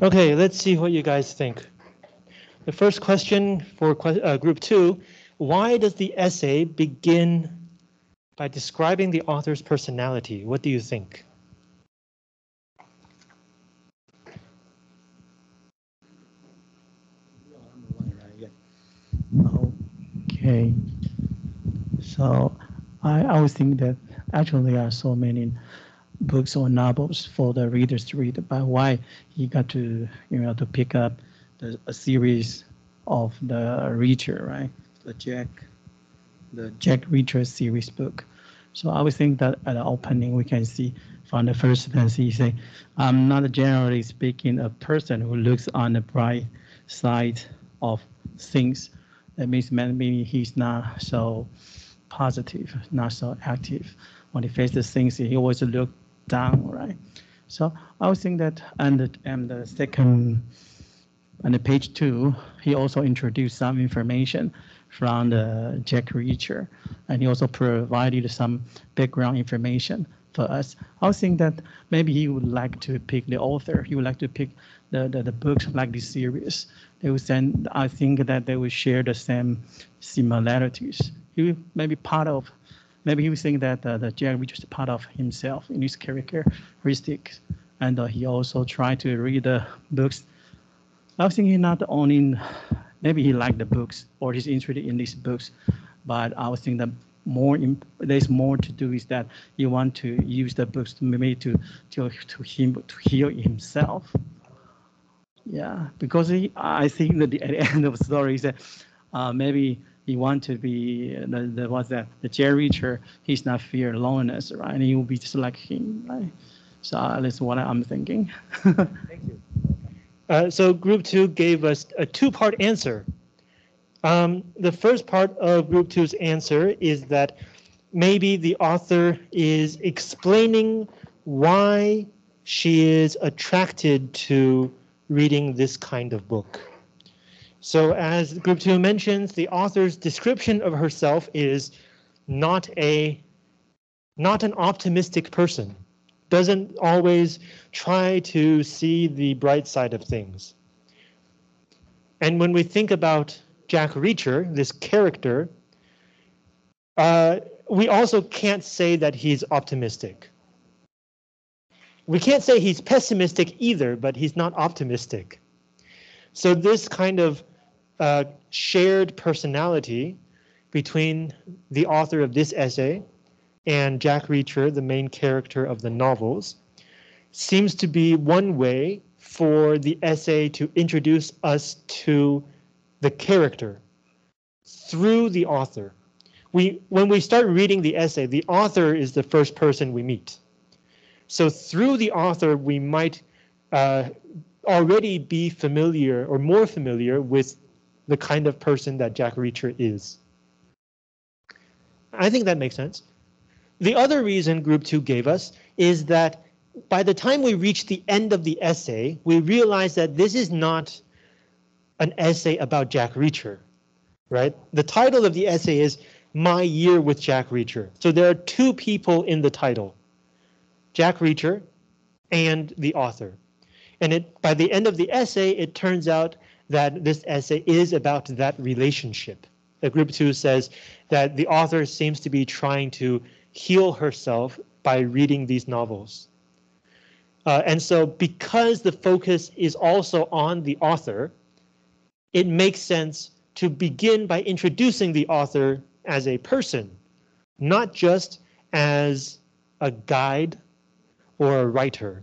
Okay, let's see what you guys think. The first question for uh, group two, why does the essay begin by describing the author's personality? What do you think? Okay, so I always think that actually there are so many books or novels for the readers to read, but why he got to you know to pick up the, a series of the Reacher, right? The Jack, the Jack Reacher series book. So I would think that at the opening we can see from the first sentence he say, "I'm not generally speaking a person who looks on the bright side of things." That means maybe he's not so positive, not so active. When he faces things, he always look down, right? So I was think that, and the, and the second, on the page two, he also introduced some information from the Jack Reacher, and he also provided some background information for us. I was think that maybe he would like to pick the author. He would like to pick the, the, the books like this series. They would send, I think that they would share the same similarities. He may be part of maybe he was saying that uh, the Jack Reacher is part of himself in his characteristics, and uh, he also tried to read the books. I was thinking not only maybe he liked the books or he's interested in these books, but I was thinking that more there's more to do is that you want to use the books to maybe to to to him to heal himself. Yeah, because he, I think that the, at the end of the story is that uh, maybe he want to be the, the what's that the Jerry Reacher. He's not fear loneliness, right? And he will be just like him, right? So that's what I'm thinking. Thank you. Uh, so group two gave us a two-part answer. Um, the first part of group two's answer is that maybe the author is explaining why she is attracted to reading this kind of book. So as group two mentions, the author's description of herself is not a not an optimistic person, doesn't always try to see the bright side of things. And when we think about Jack Reacher, this character, uh, we also can't say that he's optimistic. We can't say he's pessimistic either, but he's not optimistic. So this kind of uh, shared personality between the author of this essay and Jack Reacher, the main character of the novels, seems to be one way for the essay to introduce us to the character through the author. We, when we start reading the essay, the author is the first person we meet. So through the author, we might uh, already be familiar or more familiar with the kind of person that Jack Reacher is. I think that makes sense. The other reason group two gave us is that by the time we reach the end of the essay, we realize that this is not an essay about Jack Reacher, right? The title of the essay is My Year with Jack Reacher. So there are two people in the title, Jack Reacher and the author. And it by the end of the essay, it turns out that this essay is about that relationship. The group two says that the author seems to be trying to heal herself by reading these novels. Uh, and so because the focus is also on the author, it makes sense to begin by introducing the author as a person, not just as a guide or a writer.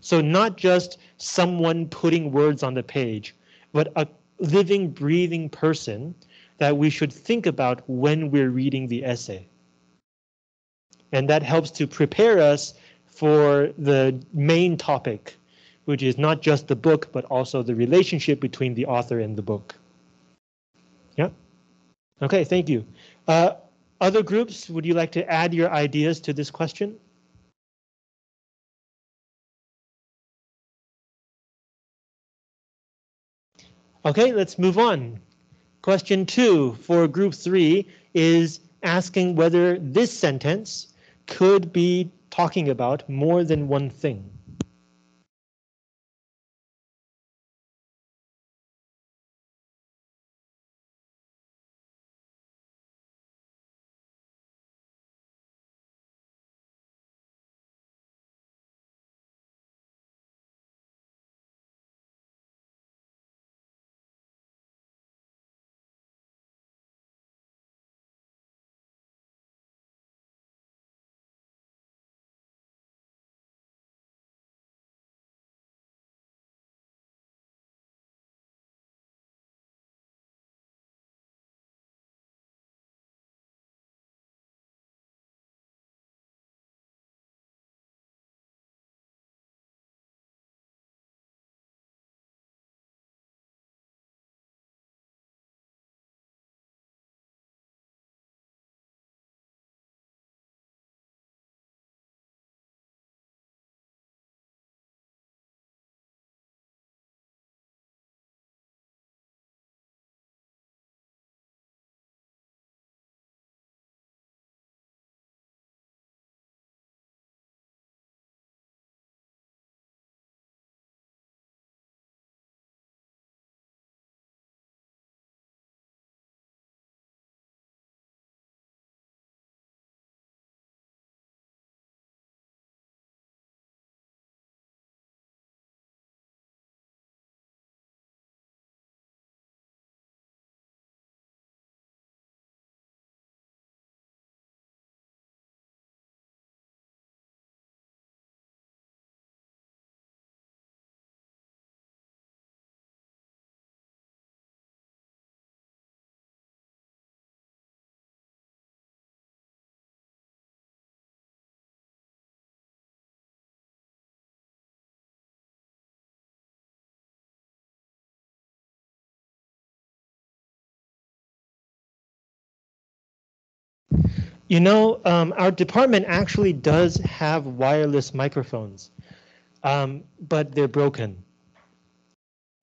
So not just someone putting words on the page, but a living, breathing person that we should think about when we're reading the essay. And that helps to prepare us for the main topic, which is not just the book, but also the relationship between the author and the book. Yeah. Okay, thank you. Uh, other groups, would you like to add your ideas to this question? Okay, let's move on. Question two for group three is asking whether this sentence could be talking about more than one thing. You know, um, our department actually does have wireless microphones, um, but they're broken.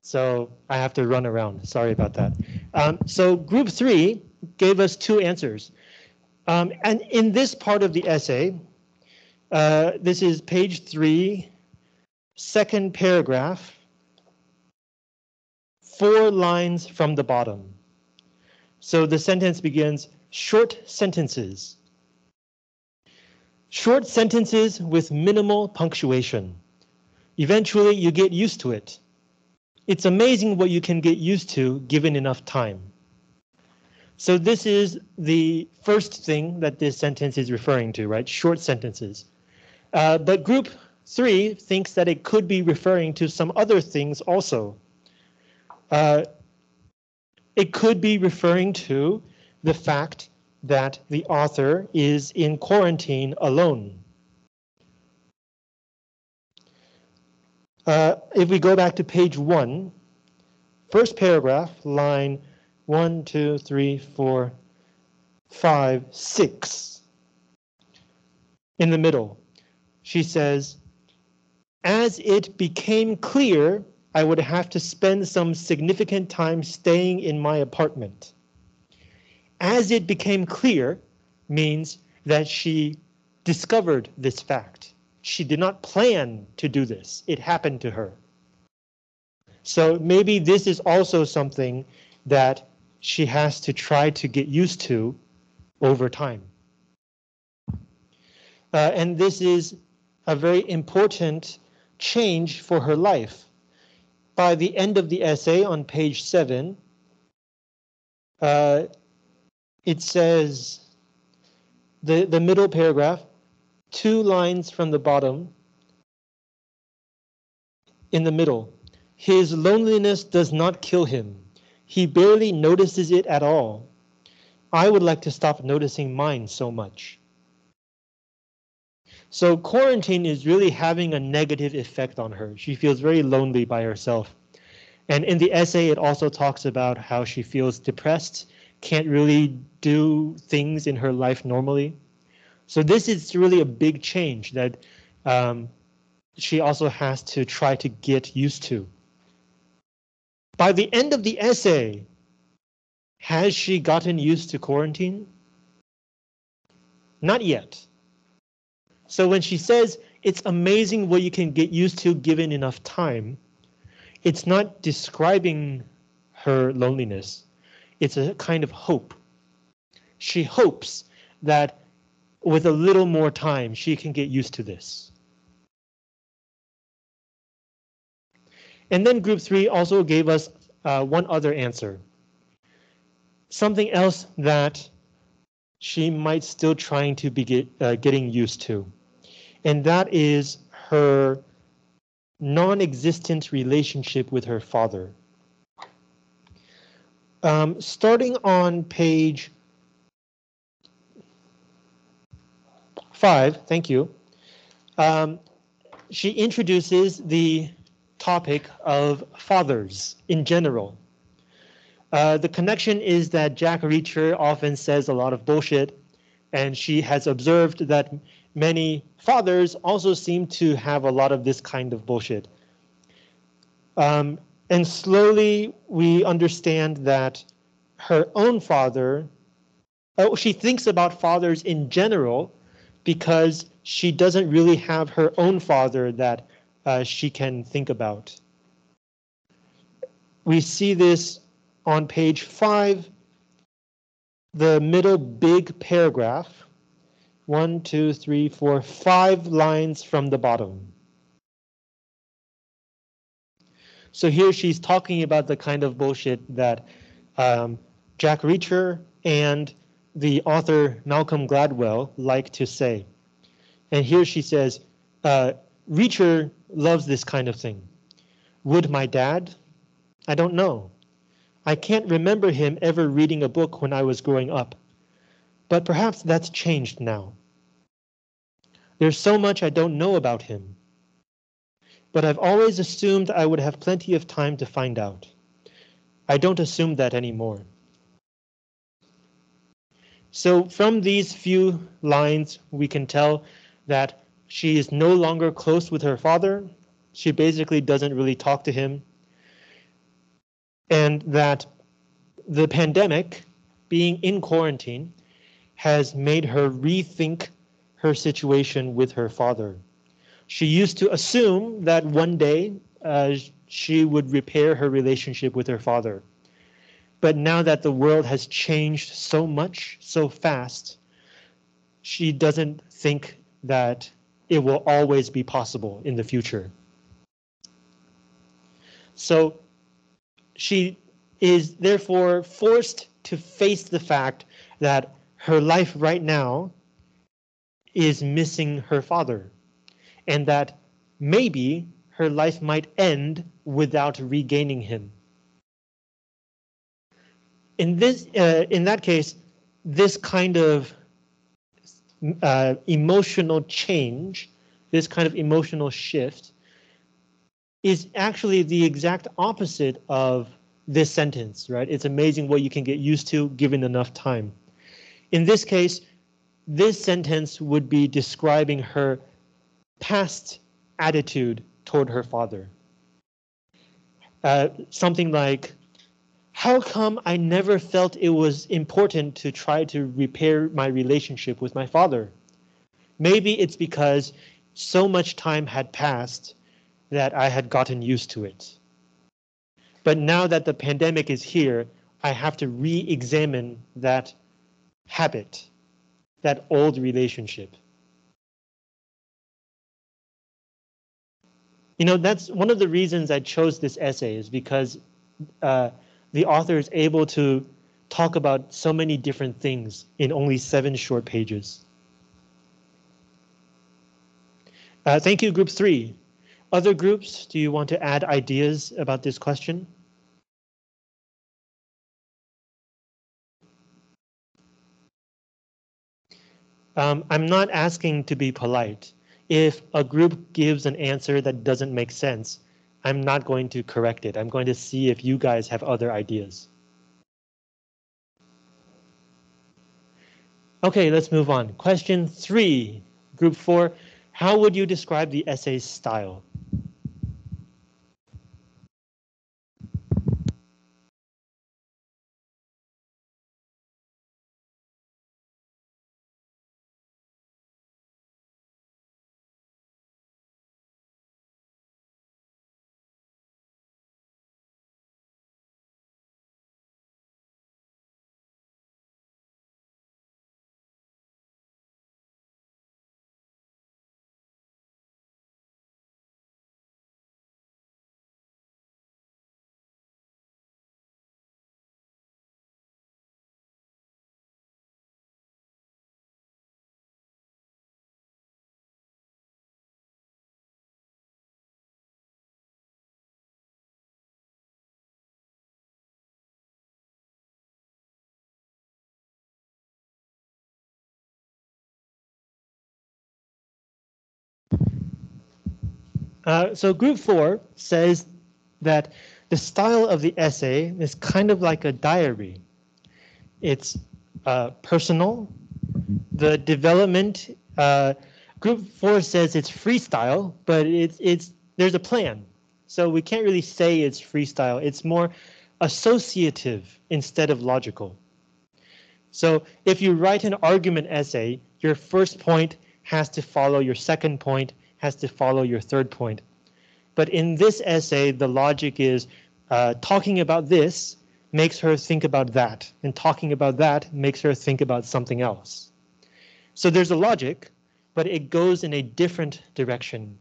So I have to run around. Sorry about that. Um, so group three gave us two answers. Um, and in this part of the essay, uh, this is page three, second paragraph, four lines from the bottom. So the sentence begins, short sentences. Short sentences with minimal punctuation. Eventually you get used to it. It's amazing what you can get used to given enough time. So this is the first thing that this sentence is referring to, right? Short sentences. Uh, but group three thinks that it could be referring to some other things also. Uh, it could be referring to the fact that the author is in quarantine alone. Uh, if we go back to page one, first paragraph, line one, two, three, four, five, six. In the middle, she says, as it became clear I would have to spend some significant time staying in my apartment. As it became clear means that she discovered this fact. She did not plan to do this. It happened to her. So maybe this is also something that she has to try to get used to over time. Uh, and this is a very important change for her life. By the end of the essay on page seven, uh, it says the, the middle paragraph, two lines from the bottom, in the middle, his loneliness does not kill him. He barely notices it at all. I would like to stop noticing mine so much. So quarantine is really having a negative effect on her. She feels very lonely by herself. And in the essay, it also talks about how she feels depressed, can't really do things in her life normally. So this is really a big change that um, she also has to try to get used to. By the end of the essay, has she gotten used to quarantine? Not yet. So when she says it's amazing what you can get used to given enough time, it's not describing her loneliness. It's a kind of hope. She hopes that with a little more time, she can get used to this. And then group three also gave us uh, one other answer. Something else that she might still trying to be get, uh, getting used to. And that is her non-existent relationship with her father. Um, starting on page five, thank you. Um, she introduces the topic of fathers in general. Uh, the connection is that Jack Reacher often says a lot of bullshit, and she has observed that many fathers also seem to have a lot of this kind of bullshit. Um, and slowly we understand that her own father, oh, she thinks about fathers in general because she doesn't really have her own father that uh, she can think about. We see this on page five, the middle big paragraph, one, two, three, four, five lines from the bottom. So here she's talking about the kind of bullshit that um, Jack Reacher and the author Malcolm Gladwell like to say. And here she says, uh, Reacher loves this kind of thing. Would my dad? I don't know. I can't remember him ever reading a book when I was growing up. But perhaps that's changed now. There's so much I don't know about him. But I've always assumed I would have plenty of time to find out. I don't assume that anymore. So from these few lines, we can tell that she is no longer close with her father. She basically doesn't really talk to him. And that the pandemic, being in quarantine, has made her rethink her situation with her father. She used to assume that one day uh, she would repair her relationship with her father. But now that the world has changed so much, so fast, she doesn't think that it will always be possible in the future. So she is therefore forced to face the fact that her life right now is missing her father and that maybe her life might end without regaining him. In this, uh, in that case, this kind of uh, emotional change, this kind of emotional shift, is actually the exact opposite of this sentence, right? It's amazing what you can get used to given enough time. In this case, this sentence would be describing her past attitude toward her father. Uh, something like, how come I never felt it was important to try to repair my relationship with my father? Maybe it's because so much time had passed that I had gotten used to it. But now that the pandemic is here, I have to re-examine that habit, that old relationship. You know, that's one of the reasons I chose this essay is because uh, the author is able to talk about so many different things in only seven short pages. Uh, thank you, group three. Other groups, do you want to add ideas about this question? Um, I'm not asking to be polite. If a group gives an answer that doesn't make sense, I'm not going to correct it. I'm going to see if you guys have other ideas. Okay, let's move on. Question three, group four. How would you describe the essay's style? Uh, so group four says that the style of the essay is kind of like a diary. It's uh, personal. The development, uh, group four says it's freestyle, but it's it's there's a plan. So we can't really say it's freestyle. It's more associative instead of logical. So if you write an argument essay, your first point has to follow your second point has to follow your third point. But in this essay, the logic is uh, talking about this makes her think about that, and talking about that makes her think about something else. So there's a logic, but it goes in a different direction.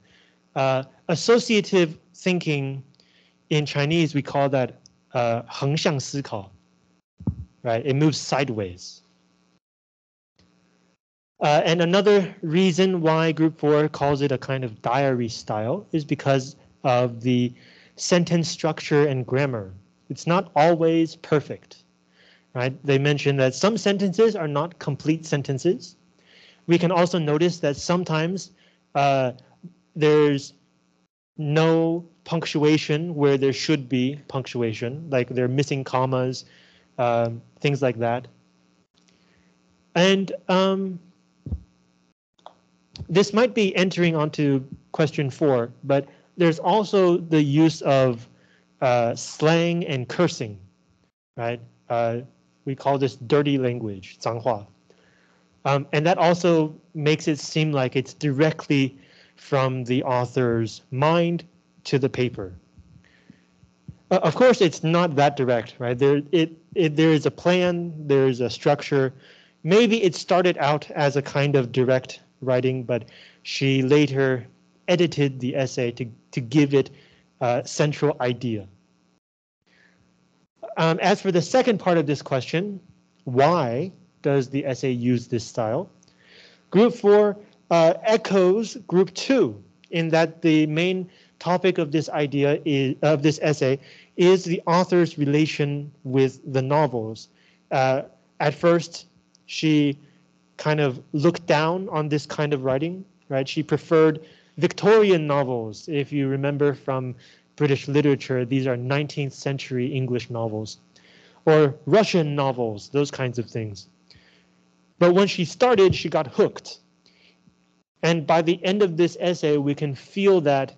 Uh, associative thinking in Chinese, we call that uh, 横向思考, right? It moves sideways. Uh, and another reason why Group 4 calls it a kind of diary style is because of the sentence structure and grammar. It's not always perfect, right? They mention that some sentences are not complete sentences. We can also notice that sometimes uh, there's no punctuation where there should be punctuation, like they're missing commas, um, things like that. And um, this might be entering onto question four, but there's also the use of uh, slang and cursing, right? Uh, we call this dirty language, 脏话. Um, and that also makes it seem like it's directly from the author's mind to the paper. Uh, of course, it's not that direct, right? There, it, it, there is a plan, there is a structure. Maybe it started out as a kind of direct writing, but she later edited the essay to, to give it a central idea. Um, as for the second part of this question, why does the essay use this style? Group four uh, echoes group two in that the main topic of this idea is of this essay is the author's relation with the novels. Uh, at first, she kind of looked down on this kind of writing, right? She preferred Victorian novels. If you remember from British literature, these are 19th century English novels or Russian novels, those kinds of things. But when she started, she got hooked. And by the end of this essay, we can feel that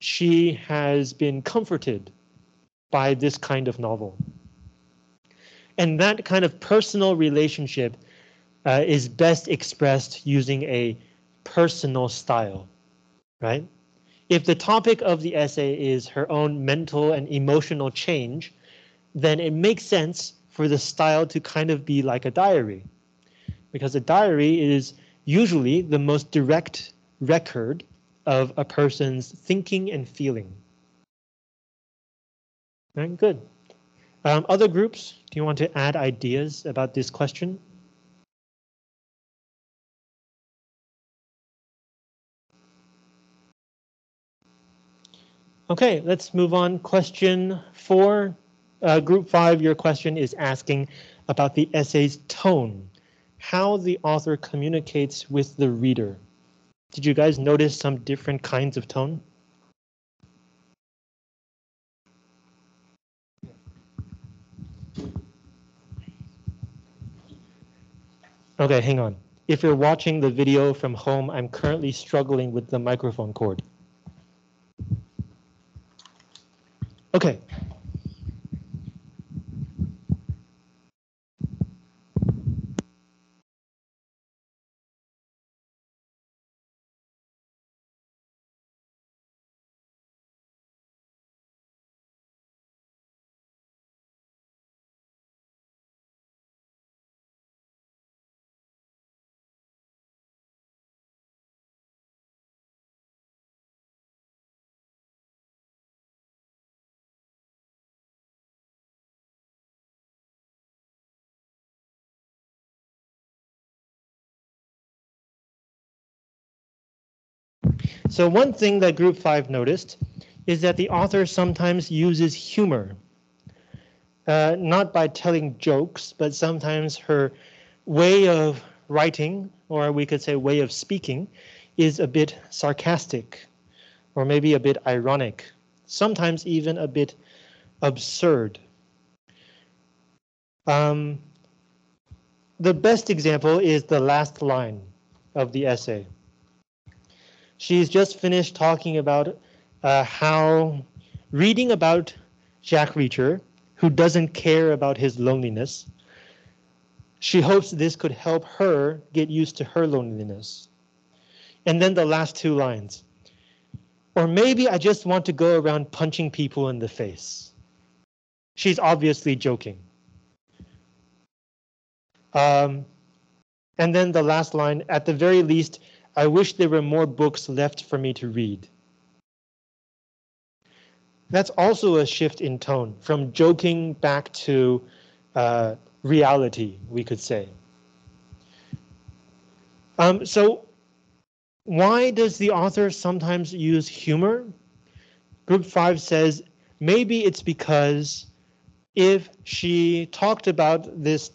she has been comforted by this kind of novel. And that kind of personal relationship uh, is best expressed using a personal style, right? If the topic of the essay is her own mental and emotional change, then it makes sense for the style to kind of be like a diary. Because a diary is usually the most direct record of a person's thinking and feeling. Right, good. Um, other groups, do you want to add ideas about this question? Okay, let's move on. Question four, uh, group five, your question is asking about the essay's tone, how the author communicates with the reader. Did you guys notice some different kinds of tone? Okay, hang on. If you're watching the video from home, I'm currently struggling with the microphone cord. Okay. So one thing that group five noticed is that the author sometimes uses humor. Uh, not by telling jokes, but sometimes her way of writing, or we could say way of speaking, is a bit sarcastic, or maybe a bit ironic, sometimes even a bit absurd. Um, the best example is the last line of the essay. She's just finished talking about uh, how reading about Jack Reacher, who doesn't care about his loneliness, she hopes this could help her get used to her loneliness. And then the last two lines. Or maybe I just want to go around punching people in the face. She's obviously joking. Um, and then the last line, at the very least, I wish there were more books left for me to read. That's also a shift in tone from joking back to uh, reality, we could say. Um, so why does the author sometimes use humor? Group 5 says maybe it's because if she talked about this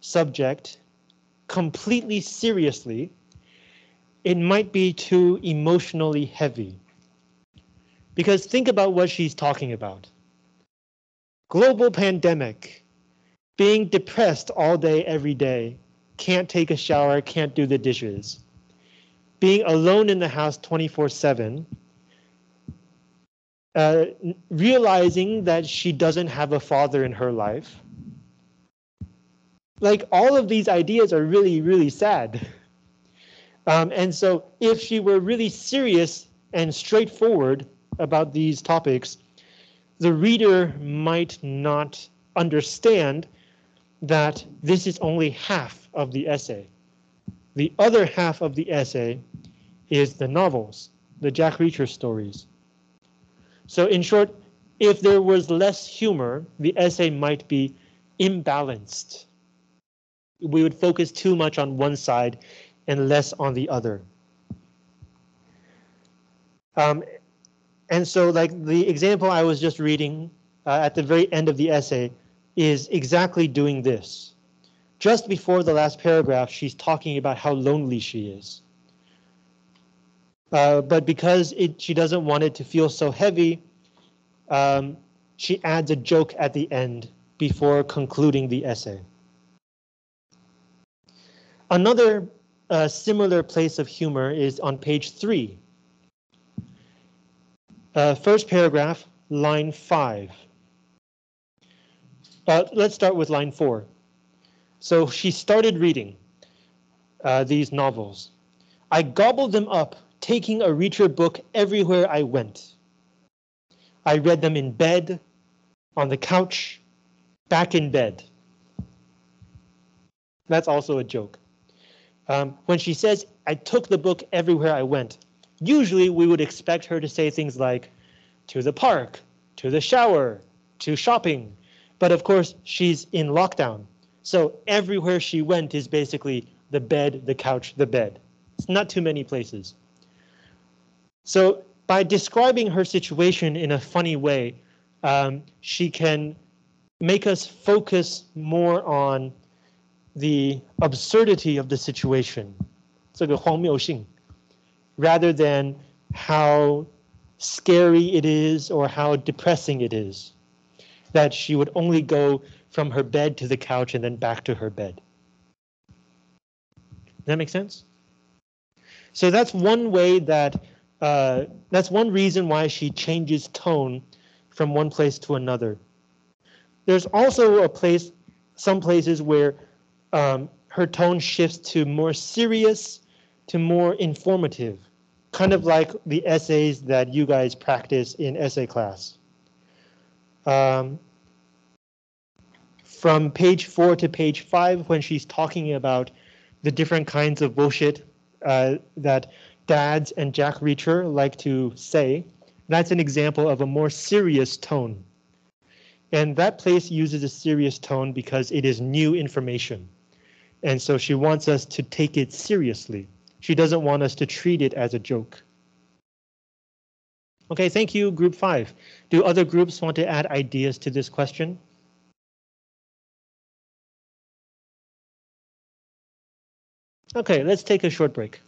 subject completely seriously, it might be too emotionally heavy. Because think about what she's talking about. Global pandemic, being depressed all day, every day, can't take a shower, can't do the dishes. Being alone in the house 24 7, uh, realizing that she doesn't have a father in her life. Like all of these ideas are really, really sad. Um, and so if she were really serious and straightforward about these topics, the reader might not understand that this is only half of the essay. The other half of the essay is the novels, the Jack Reacher stories. So in short, if there was less humor, the essay might be imbalanced. We would focus too much on one side and less on the other. Um, and so like the example I was just reading uh, at the very end of the essay is exactly doing this. Just before the last paragraph, she's talking about how lonely she is. Uh, but because it, she doesn't want it to feel so heavy, um, she adds a joke at the end before concluding the essay. Another uh, similar place of humor is on page three. Uh, first paragraph, line five. Uh, let's start with line four. So she started reading uh, these novels. I gobbled them up, taking a Reacher book everywhere I went. I read them in bed, on the couch, back in bed. That's also a joke. Um, when she says, I took the book everywhere I went, Usually we would expect her to say things like to the park, to the shower, to shopping. But of course, she's in lockdown. So everywhere she went is basically the bed, the couch, the bed. It's not too many places. So by describing her situation in a funny way, um, she can make us focus more on the absurdity of the situation. 这个荒谬性 rather than how scary it is or how depressing it is. That she would only go from her bed to the couch and then back to her bed. Does that make sense? So that's one way that uh, that's one reason why she changes tone from one place to another. There's also a place, some places where um, her tone shifts to more serious, to more informative kind of like the essays that you guys practice in essay class. Um, from page four to page five, when she's talking about the different kinds of bullshit uh, that dads and Jack Reacher like to say, that's an example of a more serious tone. And that place uses a serious tone because it is new information. And so she wants us to take it seriously. She doesn't want us to treat it as a joke. Okay, thank you, group five. Do other groups want to add ideas to this question? Okay, let's take a short break.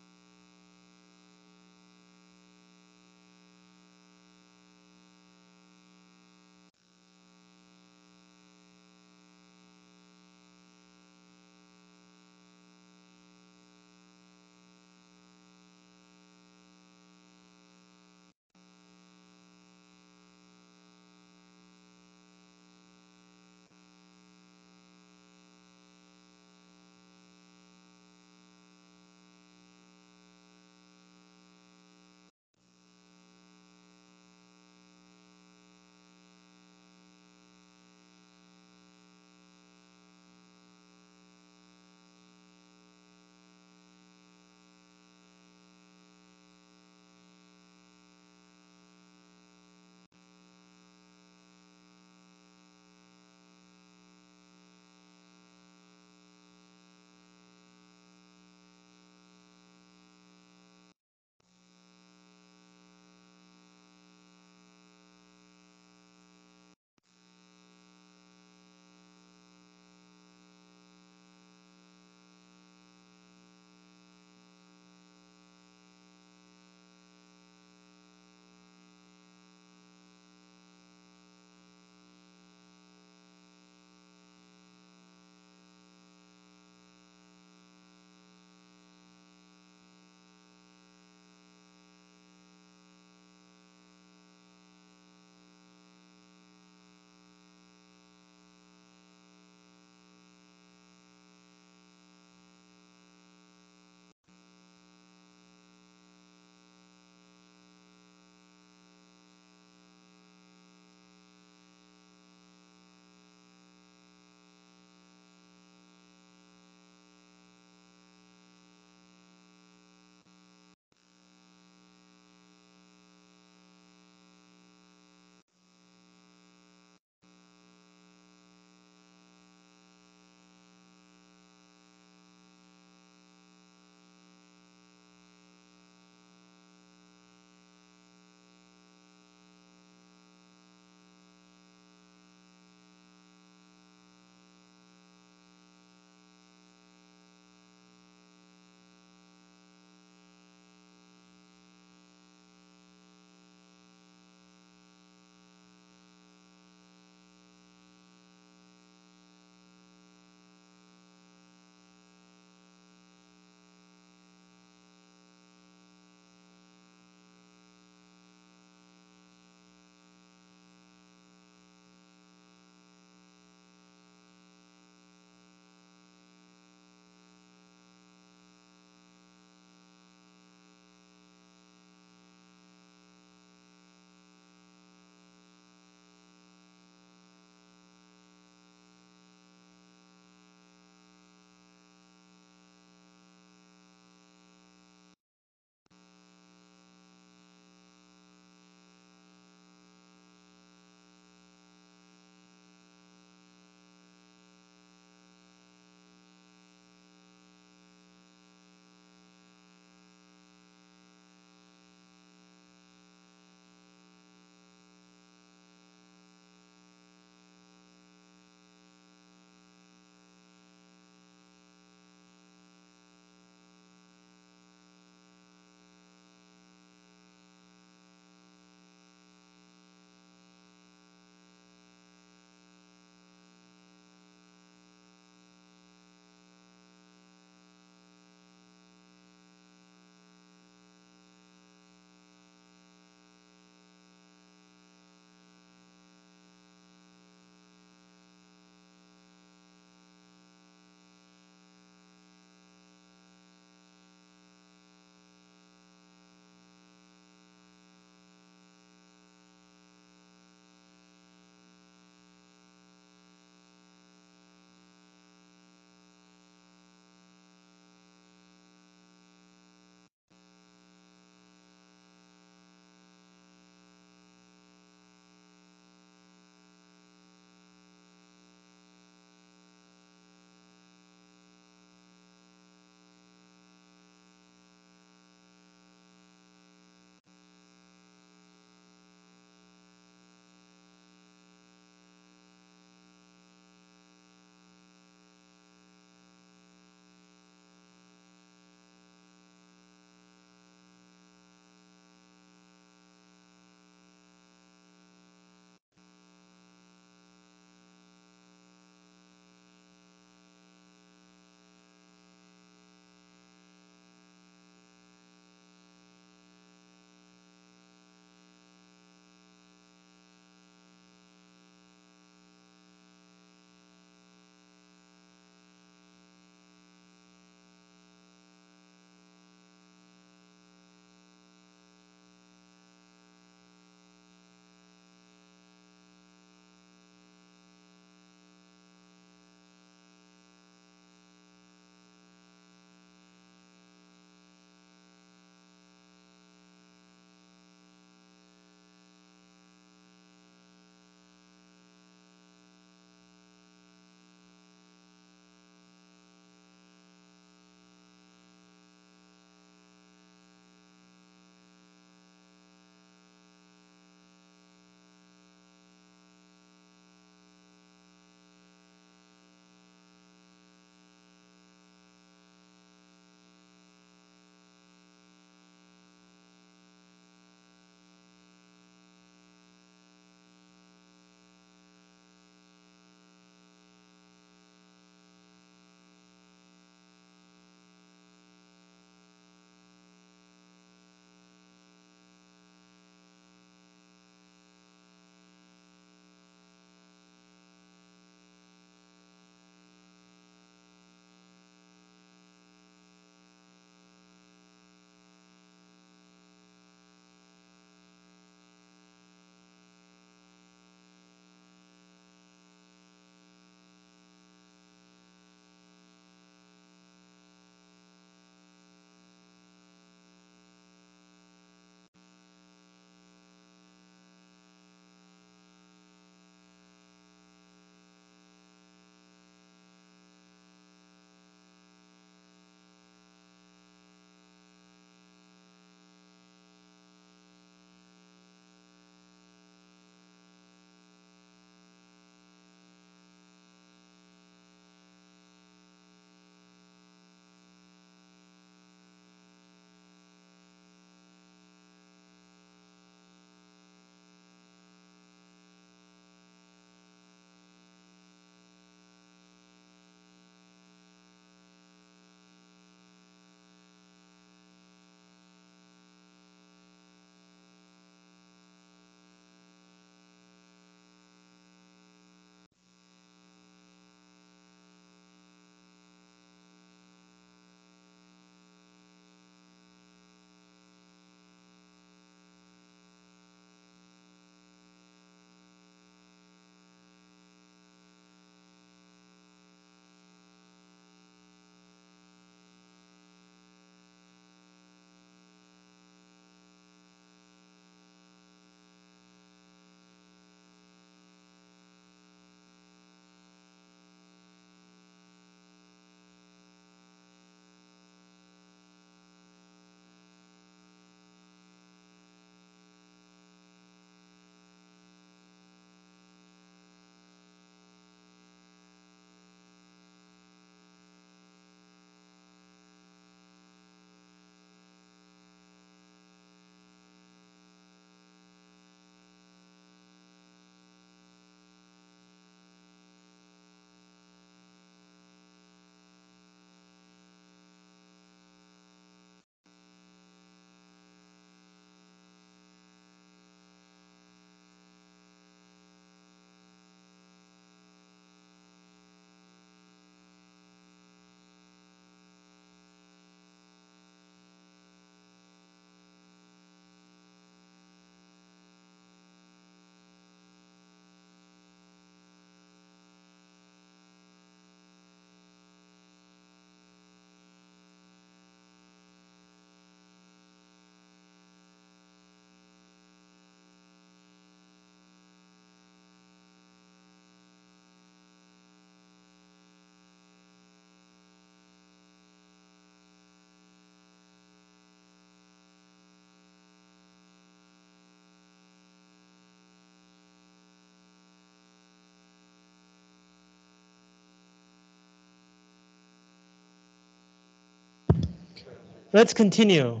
Let's continue.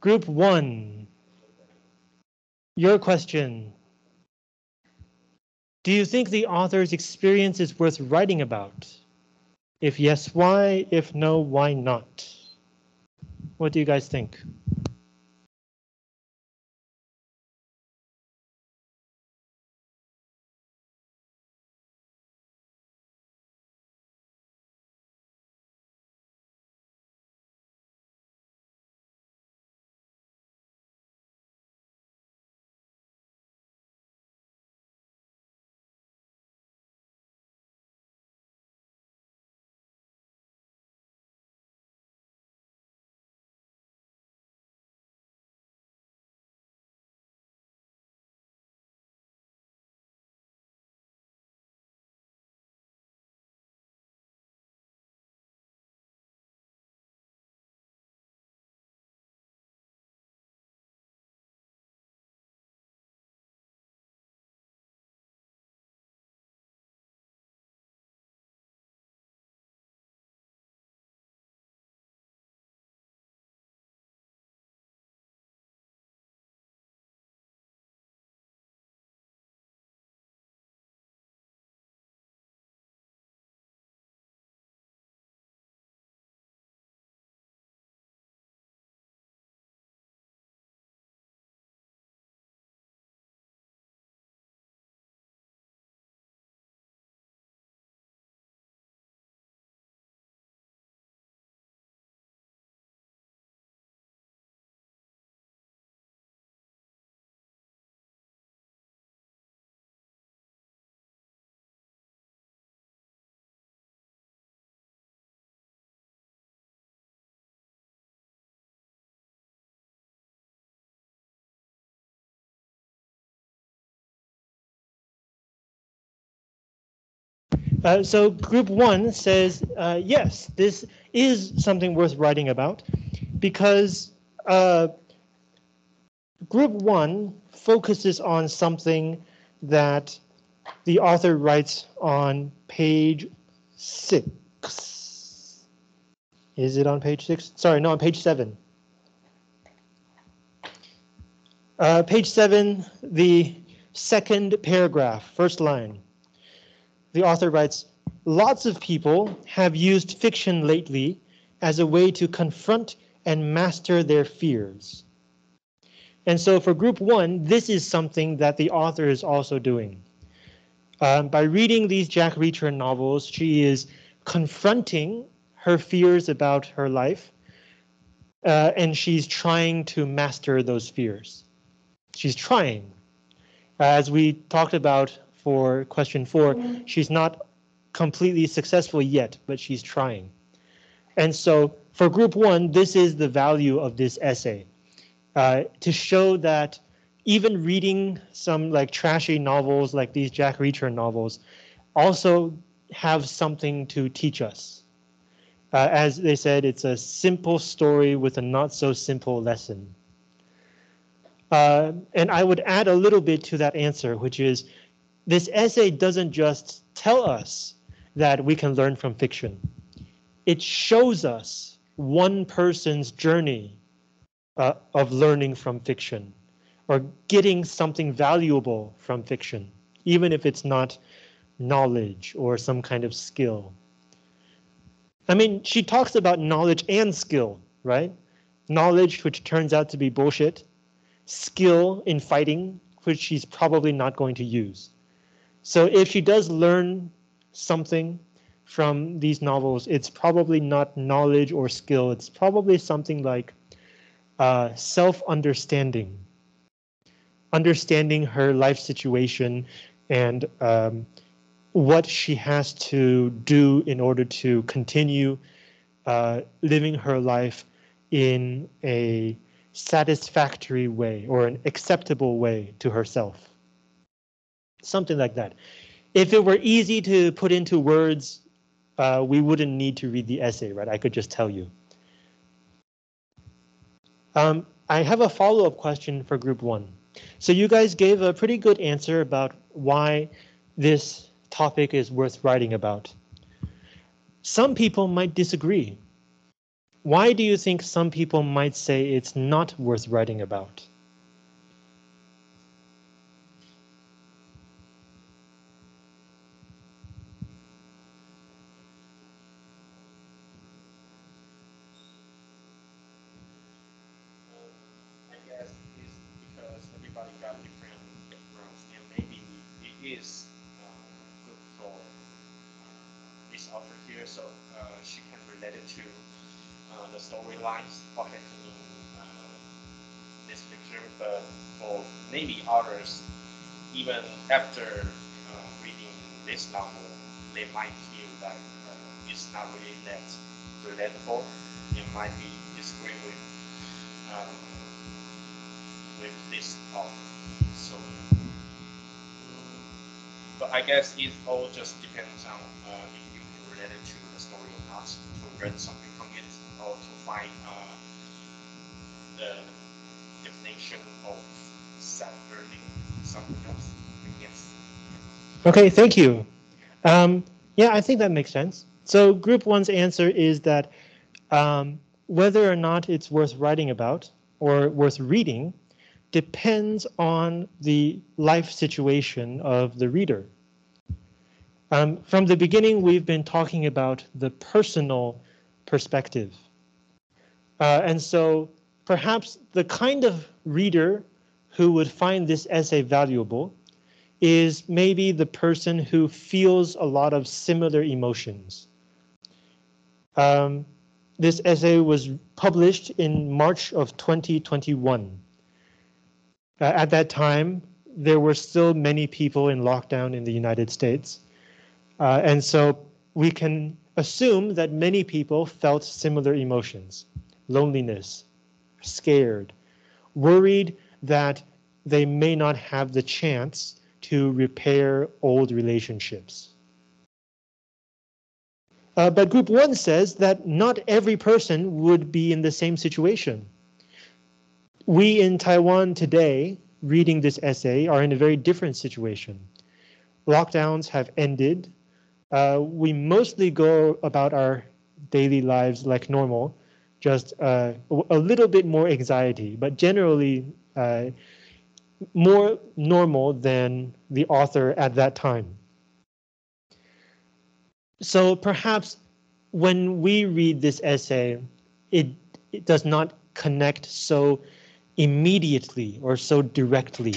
Group one. Your question. Do you think the author's experience is worth writing about? If yes, why? If no, why not? What do you guys think? Uh, so group one says, uh, yes, this is something worth writing about because uh, group one focuses on something that the author writes on page six. Is it on page six? Sorry, no, on page seven. Uh, page seven, the second paragraph, first line the author writes, lots of people have used fiction lately as a way to confront and master their fears. And so for group one, this is something that the author is also doing. Um, by reading these Jack Reacher novels, she is confronting her fears about her life, uh, and she's trying to master those fears. She's trying. As we talked about for question four. She's not completely successful yet, but she's trying. And so for group one, this is the value of this essay. Uh, to show that even reading some like trashy novels like these Jack Reacher novels also have something to teach us. Uh, as they said, it's a simple story with a not so simple lesson. Uh, and I would add a little bit to that answer, which is this essay doesn't just tell us that we can learn from fiction. It shows us one person's journey uh, of learning from fiction or getting something valuable from fiction, even if it's not knowledge or some kind of skill. I mean, she talks about knowledge and skill, right? Knowledge, which turns out to be bullshit, skill in fighting, which she's probably not going to use. So if she does learn something from these novels, it's probably not knowledge or skill. It's probably something like uh, self-understanding, understanding her life situation and um, what she has to do in order to continue uh, living her life in a satisfactory way or an acceptable way to herself something like that. If it were easy to put into words, uh, we wouldn't need to read the essay, right? I could just tell you. Um, I have a follow-up question for group one. So you guys gave a pretty good answer about why this topic is worth writing about. Some people might disagree. why do you think some people might say it's not worth writing about? I guess it's because everybody got different backgrounds and maybe it is uh, good for uh, this author here so uh, she can relate it to uh, the storylines what happened in uh, this picture but for maybe others even after uh, reading this novel they might feel that uh, it's not really that relatable it might be disagree with um, with this talk. So, but I guess it all just depends on uh, if you can relate it to the story or not, to read something from it, or to find uh, the definition of self-learning, something else. Yes. Okay, thank you. Um, yeah, I think that makes sense. So group one's answer is that um, whether or not it's worth writing about or worth reading depends on the life situation of the reader. Um, from the beginning, we've been talking about the personal perspective. Uh, and so perhaps the kind of reader who would find this essay valuable is maybe the person who feels a lot of similar emotions. Um, this essay was published in March of 2021. Uh, at that time, there were still many people in lockdown in the United States. Uh, and so we can assume that many people felt similar emotions, loneliness, scared, worried that they may not have the chance to repair old relationships. Uh, but group one says that not every person would be in the same situation. We in Taiwan today, reading this essay, are in a very different situation. Lockdowns have ended. Uh, we mostly go about our daily lives like normal, just uh, a little bit more anxiety, but generally uh, more normal than the author at that time. So perhaps when we read this essay, it, it does not connect so immediately or so directly.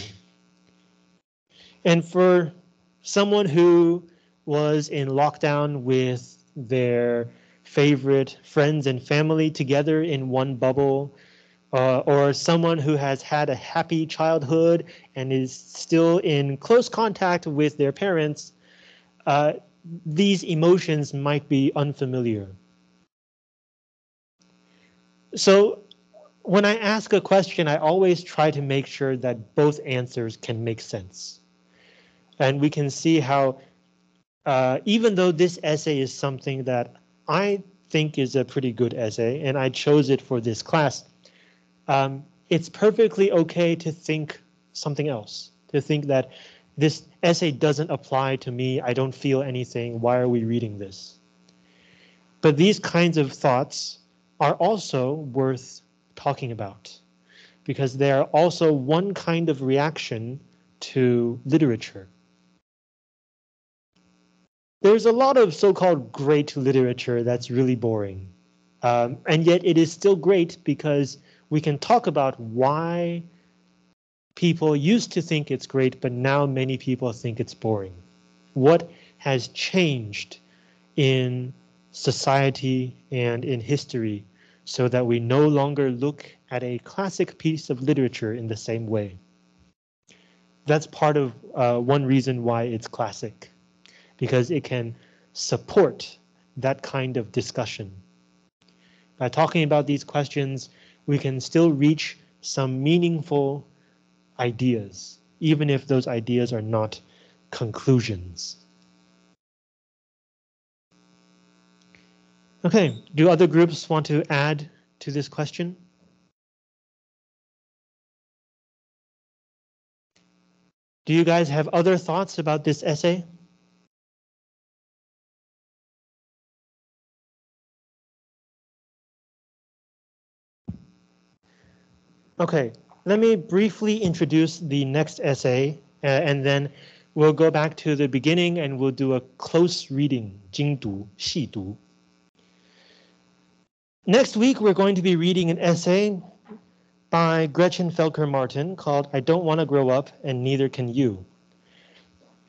And for someone who was in lockdown with their favorite friends and family together in one bubble, uh, or someone who has had a happy childhood and is still in close contact with their parents, uh, these emotions might be unfamiliar. So when I ask a question, I always try to make sure that both answers can make sense. And we can see how, uh, even though this essay is something that I think is a pretty good essay, and I chose it for this class, um, it's perfectly okay to think something else, to think that this essay doesn't apply to me. I don't feel anything. Why are we reading this? But these kinds of thoughts are also worth talking about because they are also one kind of reaction to literature. There's a lot of so-called great literature that's really boring. Um, and yet it is still great because we can talk about why people used to think it's great, but now many people think it's boring. What has changed in society and in history so that we no longer look at a classic piece of literature in the same way? That's part of uh, one reason why it's classic, because it can support that kind of discussion. By talking about these questions, we can still reach some meaningful ideas, even if those ideas are not conclusions. Okay, do other groups want to add to this question? Do you guys have other thoughts about this essay? Okay, let me briefly introduce the next essay uh, and then we'll go back to the beginning and we'll do a close reading, 精读,细读. Next week, we're going to be reading an essay by Gretchen Felker Martin called I Don't Want to Grow Up and Neither Can You.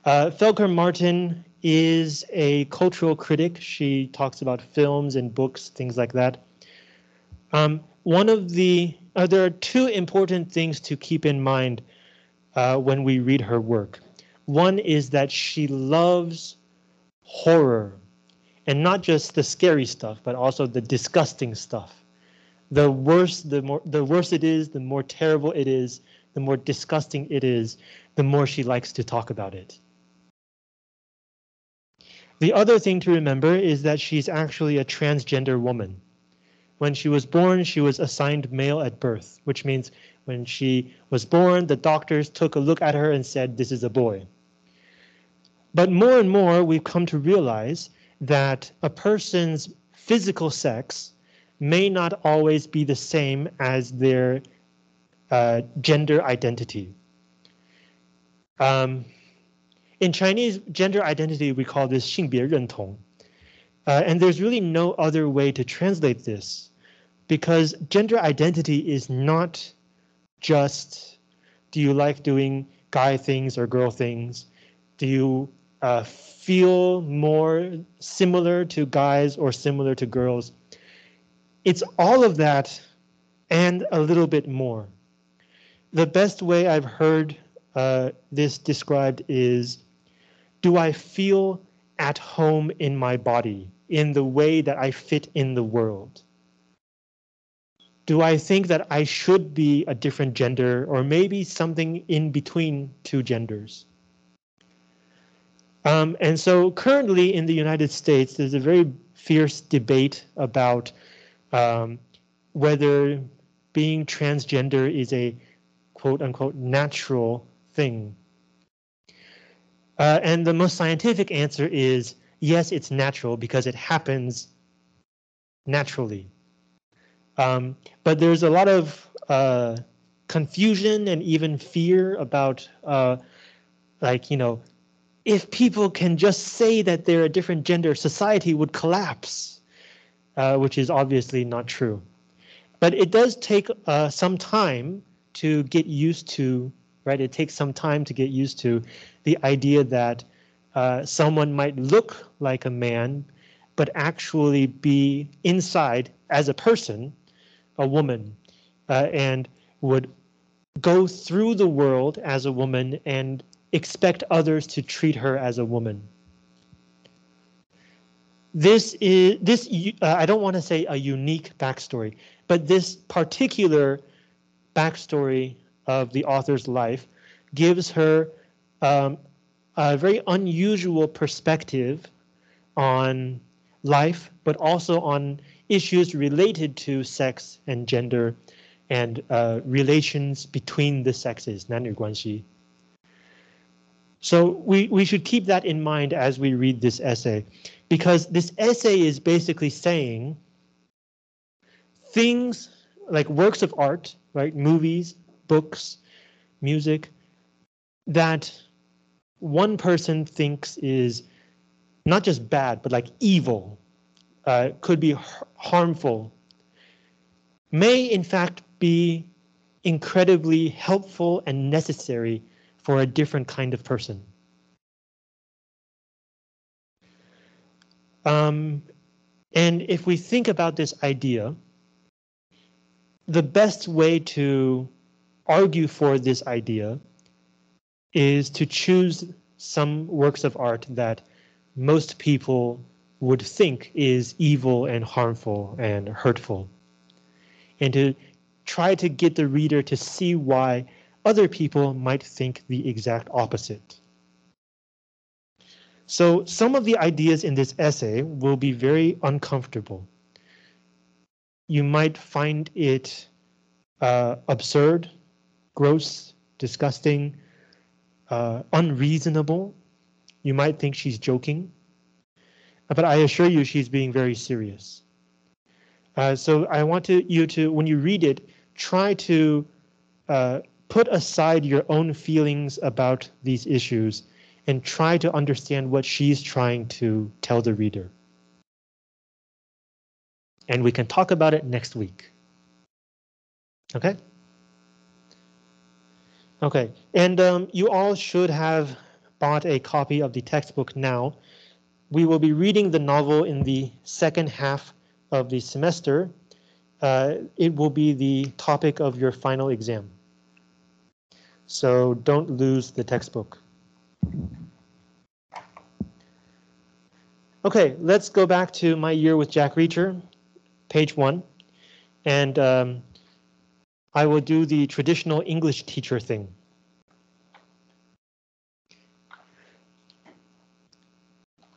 Uh, Felker Martin is a cultural critic. She talks about films and books, things like that. Um, one of the uh, there are two important things to keep in mind uh, when we read her work. One is that she loves horror and not just the scary stuff, but also the disgusting stuff. The worse, the more, the worse it is, the more terrible it is, the more disgusting it is, the more she likes to talk about it. The other thing to remember is that she's actually a transgender woman. When she was born, she was assigned male at birth, which means when she was born, the doctors took a look at her and said, this is a boy. But more and more, we've come to realize that a person's physical sex may not always be the same as their uh, gender identity. Um, in Chinese gender identity, we call this 性别认同. Uh, and there's really no other way to translate this because gender identity is not just do you like doing guy things or girl things? Do you uh, feel more similar to guys or similar to girls? It's all of that and a little bit more. The best way I've heard uh, this described is, do I feel at home in my body in the way that I fit in the world? Do I think that I should be a different gender or maybe something in between two genders? Um, and so currently in the United States, there's a very fierce debate about um, whether being transgender is a quote unquote natural thing. Uh, and the most scientific answer is yes, it's natural because it happens naturally. Um, but there's a lot of uh, confusion and even fear about uh, like, you know, if people can just say that they're a different gender, society would collapse, uh, which is obviously not true. But it does take uh, some time to get used to, right? It takes some time to get used to the idea that uh, someone might look like a man, but actually be inside as a person, a woman, uh, and would go through the world as a woman and expect others to treat her as a woman. This is this uh, I don't want to say a unique backstory, but this particular backstory of the author's life gives her um, a very unusual perspective on life, but also on issues related to sex and gender and uh, relations between the sexes, 男女关系. So we, we should keep that in mind as we read this essay, because this essay is basically saying things like works of art, right, movies, books, music, that one person thinks is not just bad, but like evil, uh, could be harmful, may in fact be incredibly helpful and necessary for a different kind of person. Um, and if we think about this idea, the best way to argue for this idea is to choose some works of art that most people would think is evil and harmful and hurtful. And to try to get the reader to see why other people might think the exact opposite. So some of the ideas in this essay will be very uncomfortable. You might find it uh, absurd, gross, disgusting, uh, unreasonable. You might think she's joking, but I assure you she's being very serious. Uh, so I want to, you to, when you read it, try to uh, put aside your own feelings about these issues and try to understand what she's trying to tell the reader. And we can talk about it next week. Okay? Okay, and um, you all should have bought a copy of the textbook now. We will be reading the novel in the second half of the semester. Uh, it will be the topic of your final exam. So don't lose the textbook. Okay, let's go back to my year with Jack Reacher, page one. And um, I will do the traditional English teacher thing.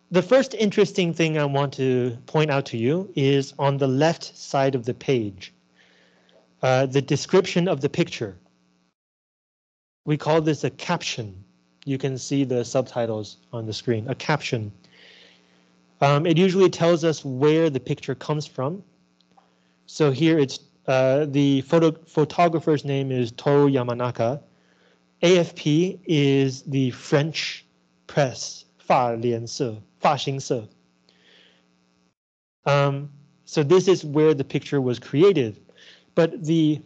The first interesting thing I want to point out to you is on the left side of the page, uh, the description of the picture. We call this a caption. You can see the subtitles on the screen, a caption. Um, it usually tells us where the picture comes from. So here it's uh, the photo photographer's name is Toru Yamanaka. AFP is the French press, 法联 Faxing so. Um, so this is where the picture was created, but the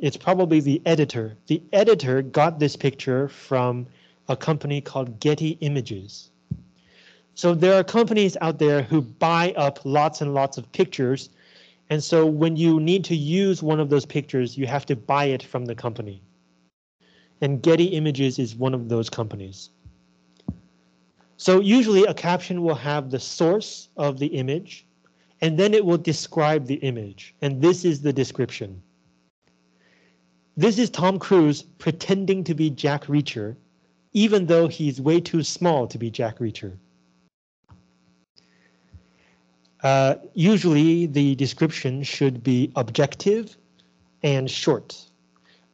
it's probably the editor. The editor got this picture from a company called Getty Images. So there are companies out there who buy up lots and lots of pictures. And so when you need to use one of those pictures, you have to buy it from the company. And Getty Images is one of those companies. So usually a caption will have the source of the image, and then it will describe the image. And this is the description. This is Tom Cruise pretending to be Jack Reacher, even though he's way too small to be Jack Reacher. Uh, usually the description should be objective and short.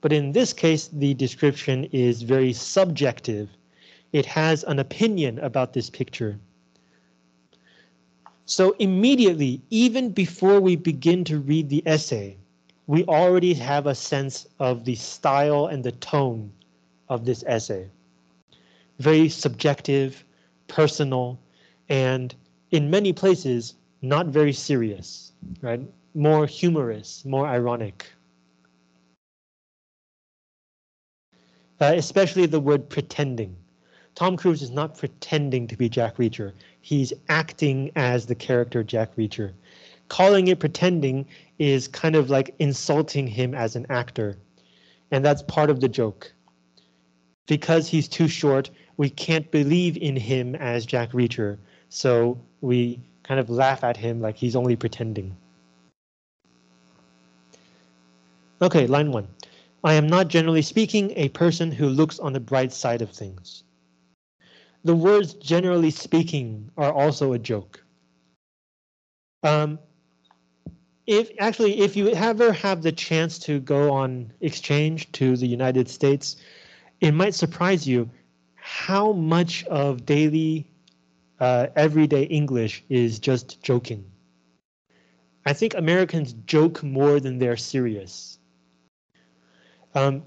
But in this case, the description is very subjective. It has an opinion about this picture. So immediately, even before we begin to read the essay, we already have a sense of the style and the tone of this essay. Very subjective, personal, and in many places, not very serious, right? More humorous, more ironic. Uh, especially the word pretending. Tom Cruise is not pretending to be Jack Reacher. He's acting as the character Jack Reacher. Calling it pretending is kind of like insulting him as an actor. And that's part of the joke. Because he's too short, we can't believe in him as Jack Reacher. So we kind of laugh at him like he's only pretending. Okay, line one. I am not generally speaking a person who looks on the bright side of things. The words generally speaking are also a joke. Um, if actually, if you ever have the chance to go on exchange to the United States, it might surprise you how much of daily uh, everyday English is just joking. I think Americans joke more than they're serious. Um,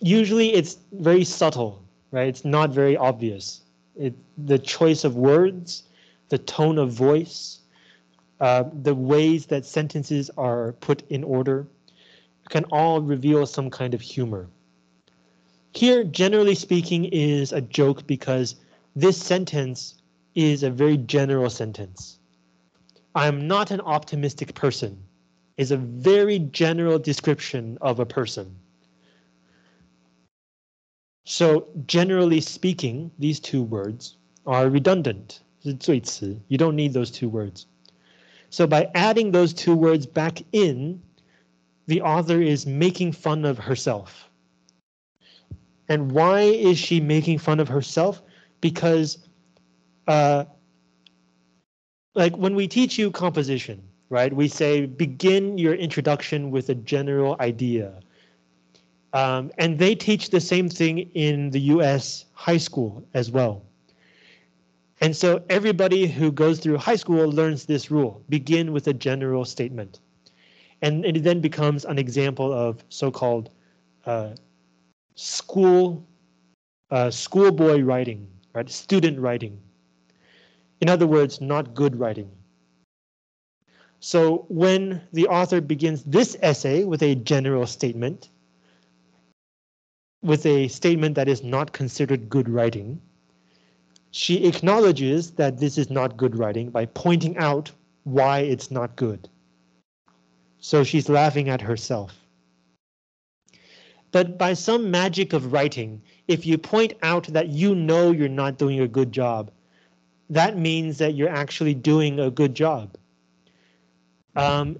usually it's very subtle, right? It's not very obvious. It, the choice of words, the tone of voice, uh, the ways that sentences are put in order can all reveal some kind of humor. Here, generally speaking, is a joke because this sentence is a very general sentence. I'm not an optimistic person is a very general description of a person. So generally speaking, these two words are redundant. You don't need those two words. So by adding those two words back in, the author is making fun of herself. And why is she making fun of herself? Because uh, like when we teach you composition, right? We say begin your introduction with a general idea. Um, and they teach the same thing in the US high school as well. And so everybody who goes through high school learns this rule, begin with a general statement. And it then becomes an example of so-called uh, school uh, schoolboy writing, right? Student writing. In other words, not good writing. So when the author begins this essay with a general statement, with a statement that is not considered good writing, she acknowledges that this is not good writing by pointing out why it's not good. So she's laughing at herself. But by some magic of writing, if you point out that you know you're not doing a good job, that means that you're actually doing a good job. Um,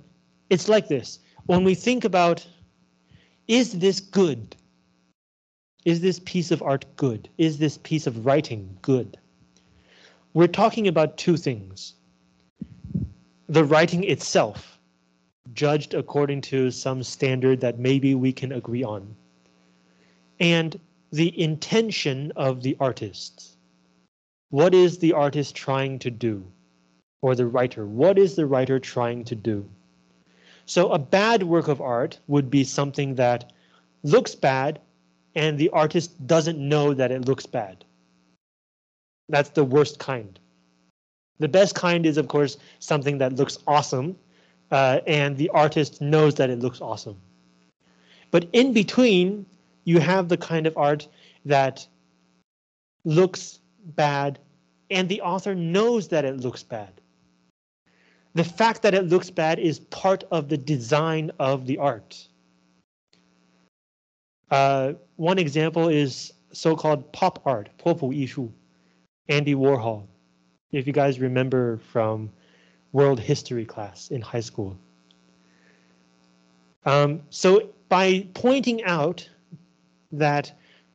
it's like this. When we think about, is this good? Is this piece of art good? Is this piece of writing good? We're talking about two things. The writing itself, judged according to some standard that maybe we can agree on. And the intention of the artist. What is the artist trying to do? or the writer. What is the writer trying to do? So a bad work of art would be something that looks bad and the artist doesn't know that it looks bad. That's the worst kind. The best kind is, of course, something that looks awesome uh, and the artist knows that it looks awesome. But in between, you have the kind of art that looks bad and the author knows that it looks bad the fact that it looks bad is part of the design of the art. Uh, one example is so-called pop art, 波普艺术, Andy Warhol. If you guys remember from world history class in high school. Um, so by pointing out that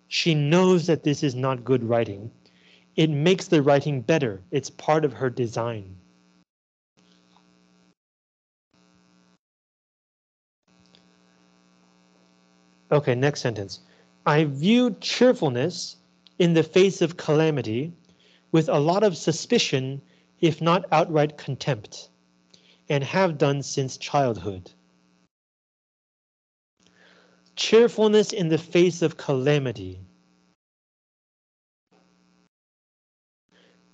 she knows that this is not good writing, it makes the writing better. It's part of her design. Okay, next sentence. I viewed cheerfulness in the face of calamity with a lot of suspicion, if not outright contempt, and have done since childhood. Cheerfulness in the face of calamity.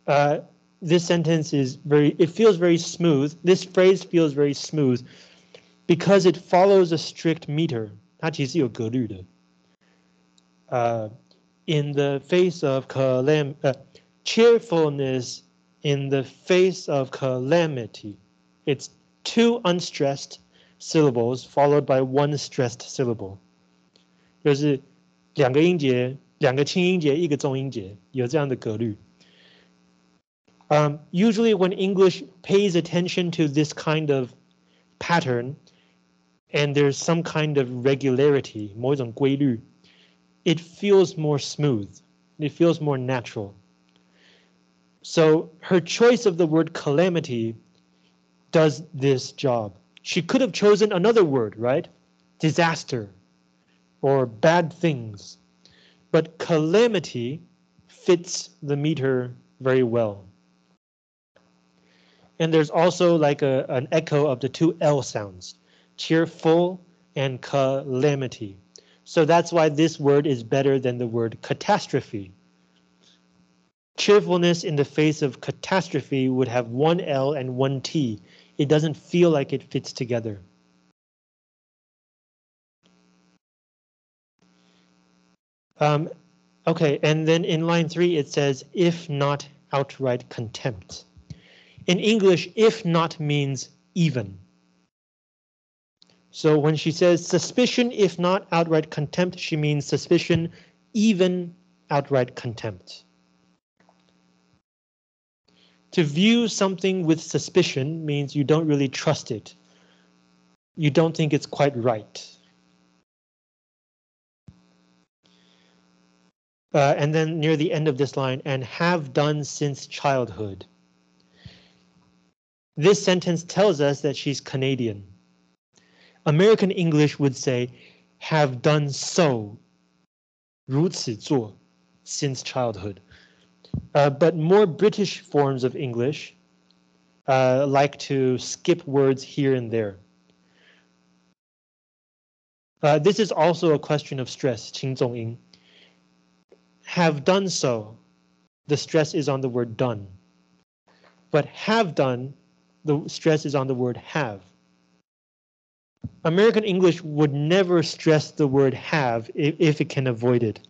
Uh, this sentence is very, it feels very smooth. This phrase feels very smooth because it follows a strict meter. 它其实有格律的。呃、uh,，in the face of calam 呃、uh, cheerfulness in the face of calamity. It's two unstressed syllables followed by one stressed syllable. 就是两个音节，两个轻音节，一个重音节，有这样的格律。Um, usually when English pays attention to this kind of pattern, and there's some kind of regularity, 某一种规律, it feels more smooth. It feels more natural. So her choice of the word calamity does this job. She could have chosen another word, right? Disaster or bad things. But calamity fits the meter very well. And there's also like a, an echo of the two L sounds cheerful, and calamity. So that's why this word is better than the word catastrophe. Cheerfulness in the face of catastrophe would have one L and one T. It doesn't feel like it fits together. Um, okay, and then in line three it says, if not outright contempt. In English, if not means even. So when she says suspicion, if not outright contempt, she means suspicion, even outright contempt. To view something with suspicion means you don't really trust it. You don't think it's quite right. Uh, and then near the end of this line, and have done since childhood. This sentence tells us that she's Canadian. American English would say have done so 如此做, since childhood. Uh, but more British forms of English uh, like to skip words here and there. Uh, this is also a question of stress, 轻重音. Have done so, the stress is on the word done. But have done, the stress is on the word have. American English would never stress the word have if, if it can avoid it,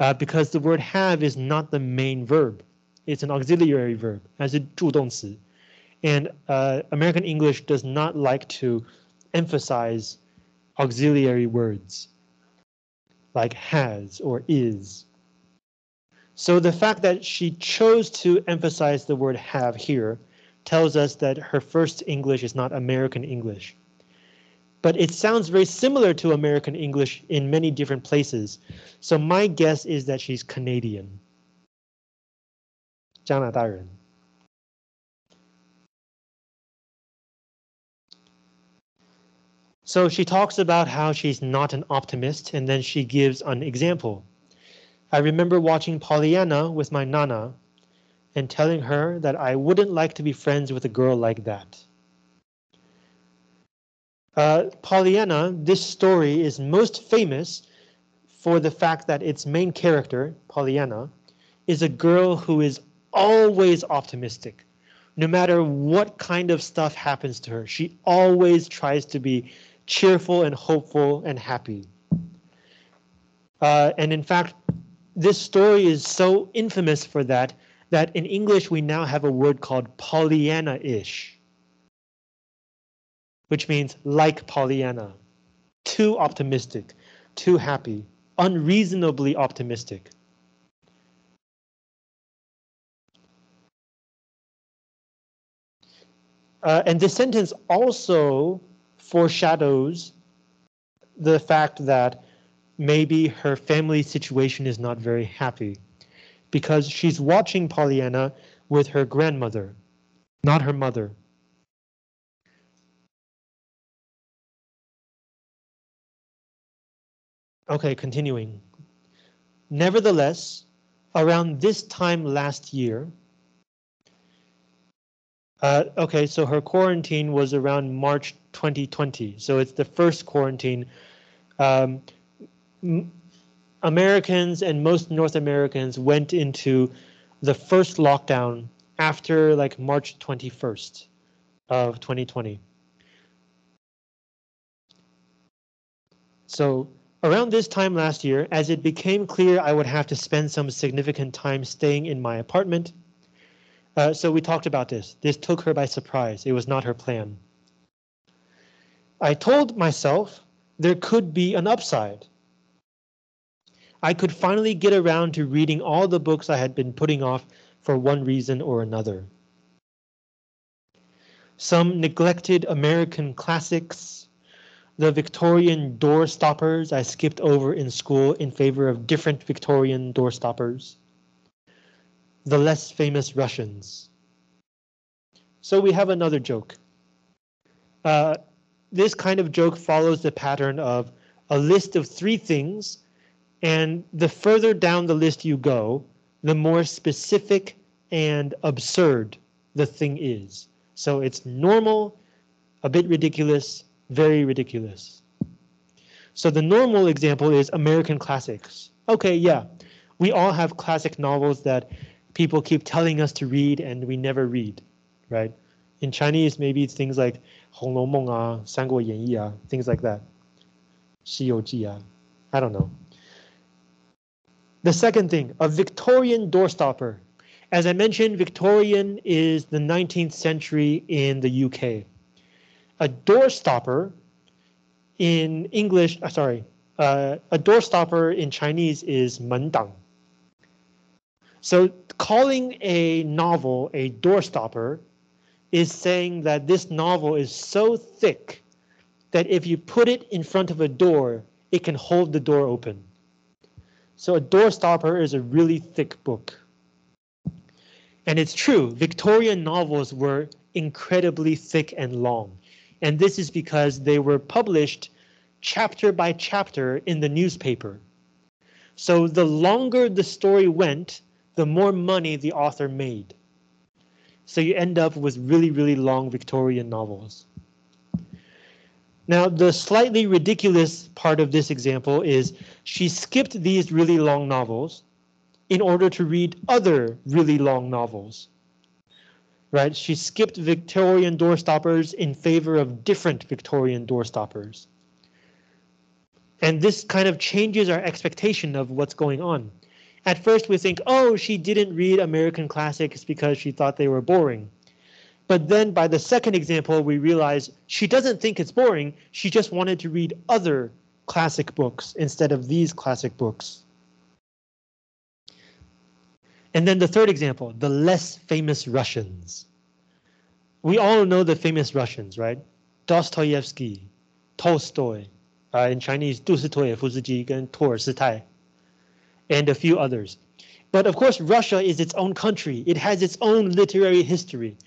uh, because the word have is not the main verb. It's an auxiliary verb, as a 助动词. And uh, American English does not like to emphasize auxiliary words like has or is. So the fact that she chose to emphasize the word have here tells us that her first English is not American English. But it sounds very similar to American English in many different places. So my guess is that she's Canadian. 加拿大人. So she talks about how she's not an optimist and then she gives an example. I remember watching Pollyanna with my Nana and telling her that I wouldn't like to be friends with a girl like that. Uh, Pollyanna, this story is most famous for the fact that its main character, Pollyanna, is a girl who is always optimistic. No matter what kind of stuff happens to her, she always tries to be cheerful and hopeful and happy. Uh, and in fact, this story is so infamous for that, that in English we now have a word called Pollyanna-ish, which means like Pollyanna, too optimistic, too happy, unreasonably optimistic. Uh, and this sentence also foreshadows the fact that maybe her family situation is not very happy because she's watching Pollyanna with her grandmother, not her mother. Okay, continuing. Nevertheless, around this time last year, uh, okay, so her quarantine was around March 2020. So it's the first quarantine. Um, Americans and most North Americans went into the first lockdown after like March 21st of 2020. So around this time last year, as it became clear I would have to spend some significant time staying in my apartment, uh, so we talked about this. This took her by surprise. It was not her plan. I told myself there could be an upside. I could finally get around to reading all the books I had been putting off for one reason or another. Some neglected American classics, the Victorian door stoppers I skipped over in school in favor of different Victorian door stoppers, the less famous Russians. So we have another joke. Uh, this kind of joke follows the pattern of a list of three things, and the further down the list you go, the more specific and absurd the thing is. So it's normal, a bit ridiculous, very ridiculous. So the normal example is American classics. Okay, yeah, we all have classic novels that people keep telling us to read and we never read, right? In Chinese, maybe it's things like Hong Lou Meng, ah, Guo Yan Yi, ah, things like that. Xi ah. I don't know. The second thing, a Victorian doorstopper. As I mentioned, Victorian is the 19th century in the UK. A doorstopper in English, uh, sorry, uh, a doorstopper in Chinese is 门挡. So calling a novel a doorstopper is saying that this novel is so thick that if you put it in front of a door, it can hold the door open. So a doorstopper is a really thick book. And it's true, Victorian novels were incredibly thick and long. And this is because they were published chapter by chapter in the newspaper. So the longer the story went, the more money the author made. So you end up with really, really long Victorian novels. Now, the slightly ridiculous part of this example is she skipped these really long novels in order to read other really long novels. Right? She skipped Victorian doorstoppers in favor of different Victorian doorstoppers. And this kind of changes our expectation of what's going on. At first we think, oh, she didn't read American classics because she thought they were boring. But then by the second example, we realize she doesn't think it's boring. She just wanted to read other classic books instead of these classic books. And then the third example, the less famous Russians. We all know the famous Russians, right? Dostoevsky, Tolstoy, uh, in Chinese, Du Sitoye Fuziji and Tor Sitai, and a few others. But of course, Russia is its own country. It has its own literary history.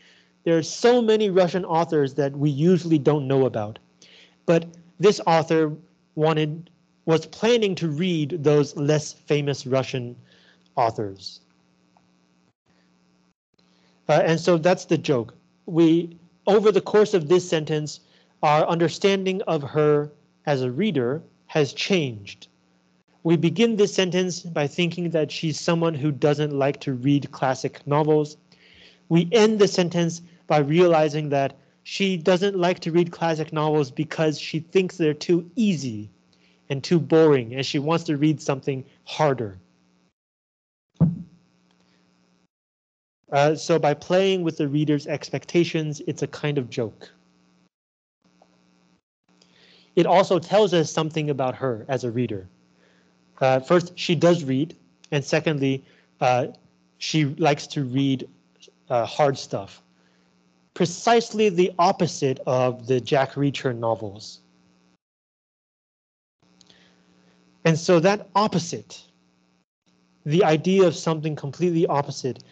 There are so many Russian authors that we usually don't know about. But this author wanted was planning to read those less famous Russian authors. Uh, and so that's the joke. We, over the course of this sentence, our understanding of her as a reader has changed. We begin this sentence by thinking that she's someone who doesn't like to read classic novels. We end the sentence by realizing that she doesn't like to read classic novels because she thinks they're too easy and too boring and she wants to read something harder. Uh, so by playing with the reader's expectations, it's a kind of joke. It also tells us something about her as a reader. Uh, first, she does read, and secondly, uh, she likes to read uh, hard stuff precisely the opposite of the Jack Reacher novels. And so that opposite, the idea of something completely opposite,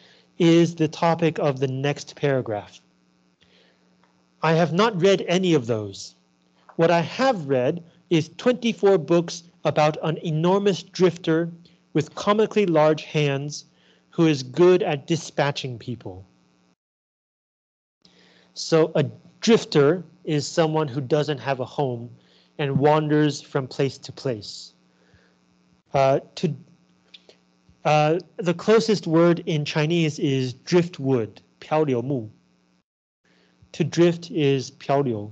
is the topic of the next paragraph. I have not read any of those. What I have read is 24 books about an enormous drifter with comically large hands who is good at dispatching people. So a drifter is someone who doesn't have a home and wanders from place to place. Uh, to uh, the closest word in Chinese is driftwood, 漂流木. To drift is 漂流.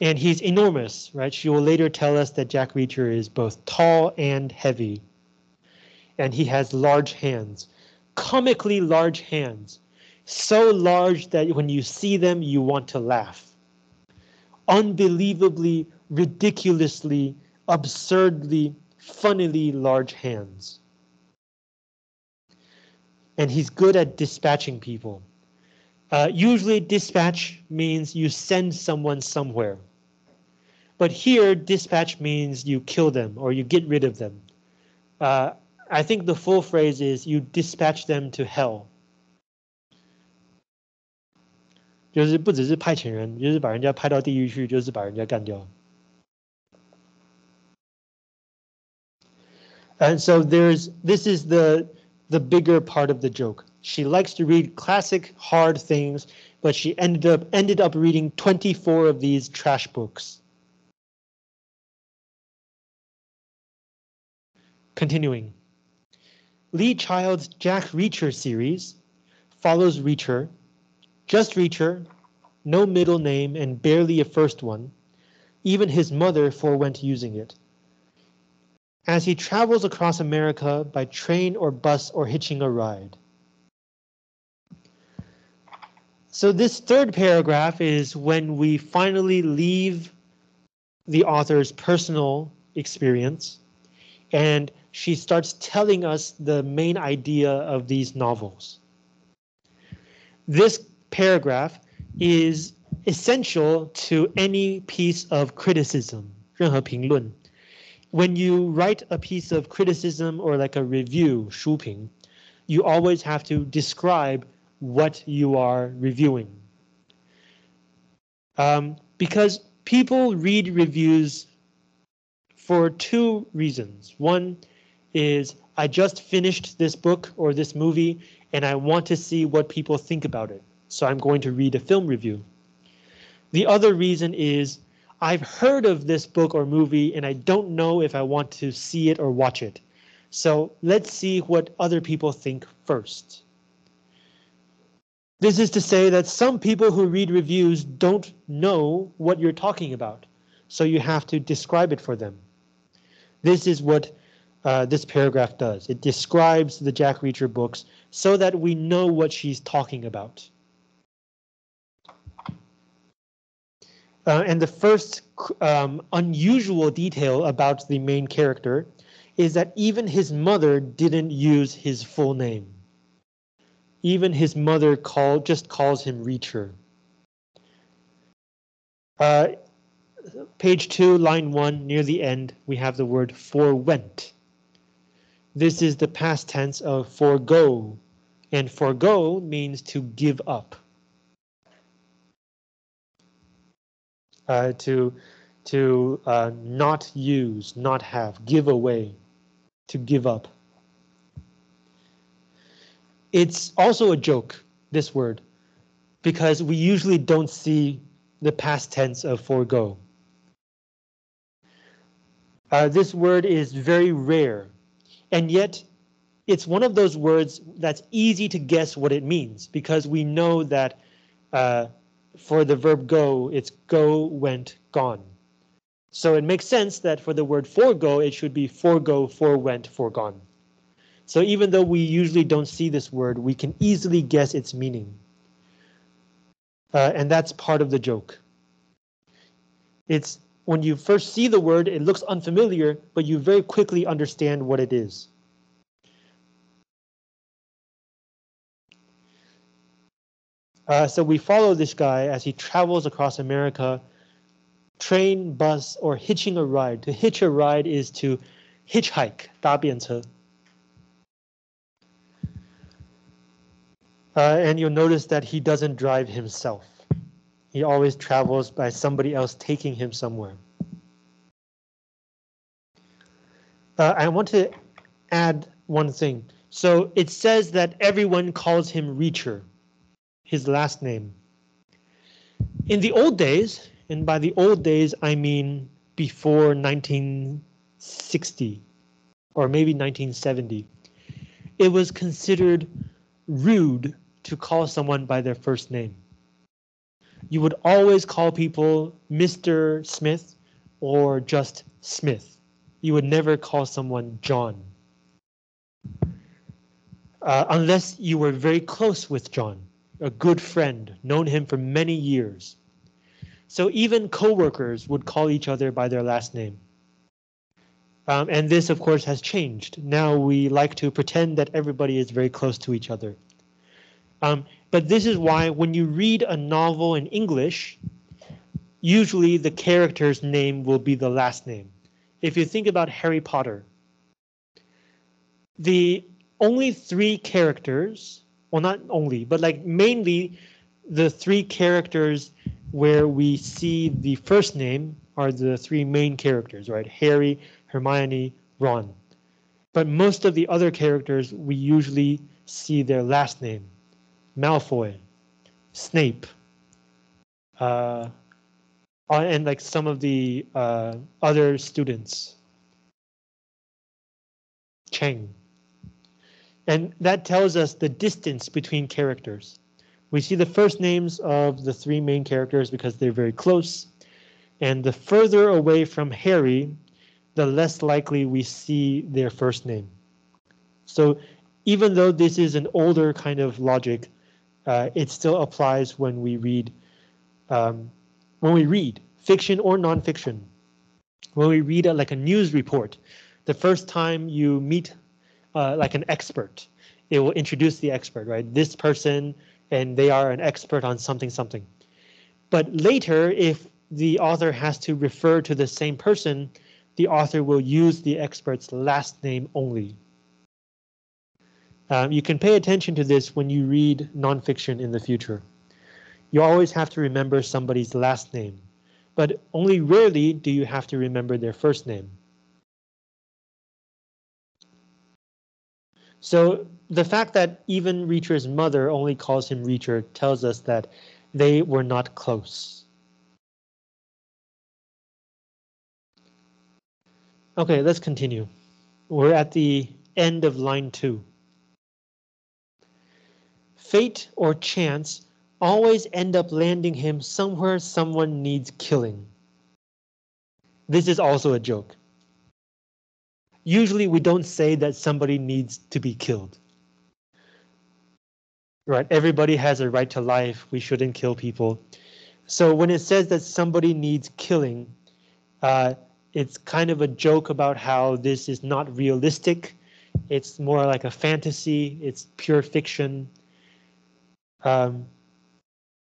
And he's enormous, right? She will later tell us that Jack Reacher is both tall and heavy. And he has large hands, comically large hands so large that when you see them, you want to laugh. Unbelievably, ridiculously, absurdly, funnily large hands. And he's good at dispatching people. Uh, usually dispatch means you send someone somewhere. But here, dispatch means you kill them or you get rid of them. Uh, I think the full phrase is you dispatch them to hell. 就是不只是派遣人，就是把人家派到地狱去，就是把人家干掉。 And so there's this is the the bigger part of the joke. She likes to read classic hard things, but she ended up ended up reading 24 of these trash books. Continuing. Lee Child's Jack Reacher series follows Reacher just Reacher, no middle name and barely a first one. Even his mother forewent using it As he travels across America by train or bus or hitching a ride. So this third paragraph is when we finally leave the author's personal experience and she starts telling us the main idea of these novels. This paragraph is essential to any piece of criticism, 任何评论. When you write a piece of criticism or like a review, 书评, you always have to describe what you are reviewing. Um, because people read reviews for two reasons. One is I just finished this book or this movie and I want to see what people think about it so I'm going to read a film review. The other reason is I've heard of this book or movie and I don't know if I want to see it or watch it. So let's see what other people think first. This is to say that some people who read reviews don't know what you're talking about, so you have to describe it for them. This is what uh, this paragraph does. It describes the Jack Reacher books so that we know what she's talking about. Uh, and the first um, unusual detail about the main character is that even his mother didn't use his full name. Even his mother call, just calls him Reacher. Uh, page 2, line 1, near the end, we have the word forwent. This is the past tense of forego, and forego means to give up. Uh, to to uh, not use, not have, give away, to give up. It's also a joke, this word, because we usually don't see the past tense of forego. Uh, this word is very rare, and yet it's one of those words that's easy to guess what it means because we know that uh, for the verb go, it's go, went, gone. So it makes sense that for the word forego, it should be forego, forwent, forgone. So even though we usually don't see this word, we can easily guess its meaning. Uh, and that's part of the joke. It's when you first see the word, it looks unfamiliar, but you very quickly understand what it is. Uh, so we follow this guy as he travels across America, train, bus, or hitching a ride. To hitch a ride is to hitchhike, 搭便车. Uh, and you'll notice that he doesn't drive himself. He always travels by somebody else taking him somewhere. Uh, I want to add one thing. So it says that everyone calls him Reacher, his last name. In the old days, and by the old days I mean before 1960 or maybe 1970, it was considered rude to call someone by their first name. You would always call people Mr. Smith or just Smith. You would never call someone John. Uh, unless you were very close with John, a good friend, known him for many years. So even coworkers would call each other by their last name. Um, and this, of course, has changed. Now we like to pretend that everybody is very close to each other. Um, but this is why when you read a novel in English, usually the character's name will be the last name. If you think about Harry Potter, the only three characters, well, not only, but like mainly the three characters where we see the first name are the three main characters, right? Harry, Hermione, Ron. But most of the other characters, we usually see their last name. Malfoy, Snape, uh, and like some of the uh, other students. Cheng. And that tells us the distance between characters. We see the first names of the three main characters because they're very close. And the further away from Harry, the less likely we see their first name. So even though this is an older kind of logic, uh, it still applies when we read um, when we read fiction or nonfiction. When we read a, like a news report, the first time you meet uh, like an expert, it will introduce the expert, right? This person and they are an expert on something something. But later, if the author has to refer to the same person, the author will use the expert's last name only. Um, you can pay attention to this when you read nonfiction in the future. You always have to remember somebody's last name, but only rarely do you have to remember their first name. So the fact that even Reacher's mother only calls him Reacher tells us that they were not close. Okay, let's continue. We're at the end of line two. Fate or chance always end up landing him somewhere someone needs killing. This is also a joke. Usually we don't say that somebody needs to be killed. Right, everybody has a right to life. We shouldn't kill people. So when it says that somebody needs killing, uh, it's kind of a joke about how this is not realistic. It's more like a fantasy. It's pure fiction. Um,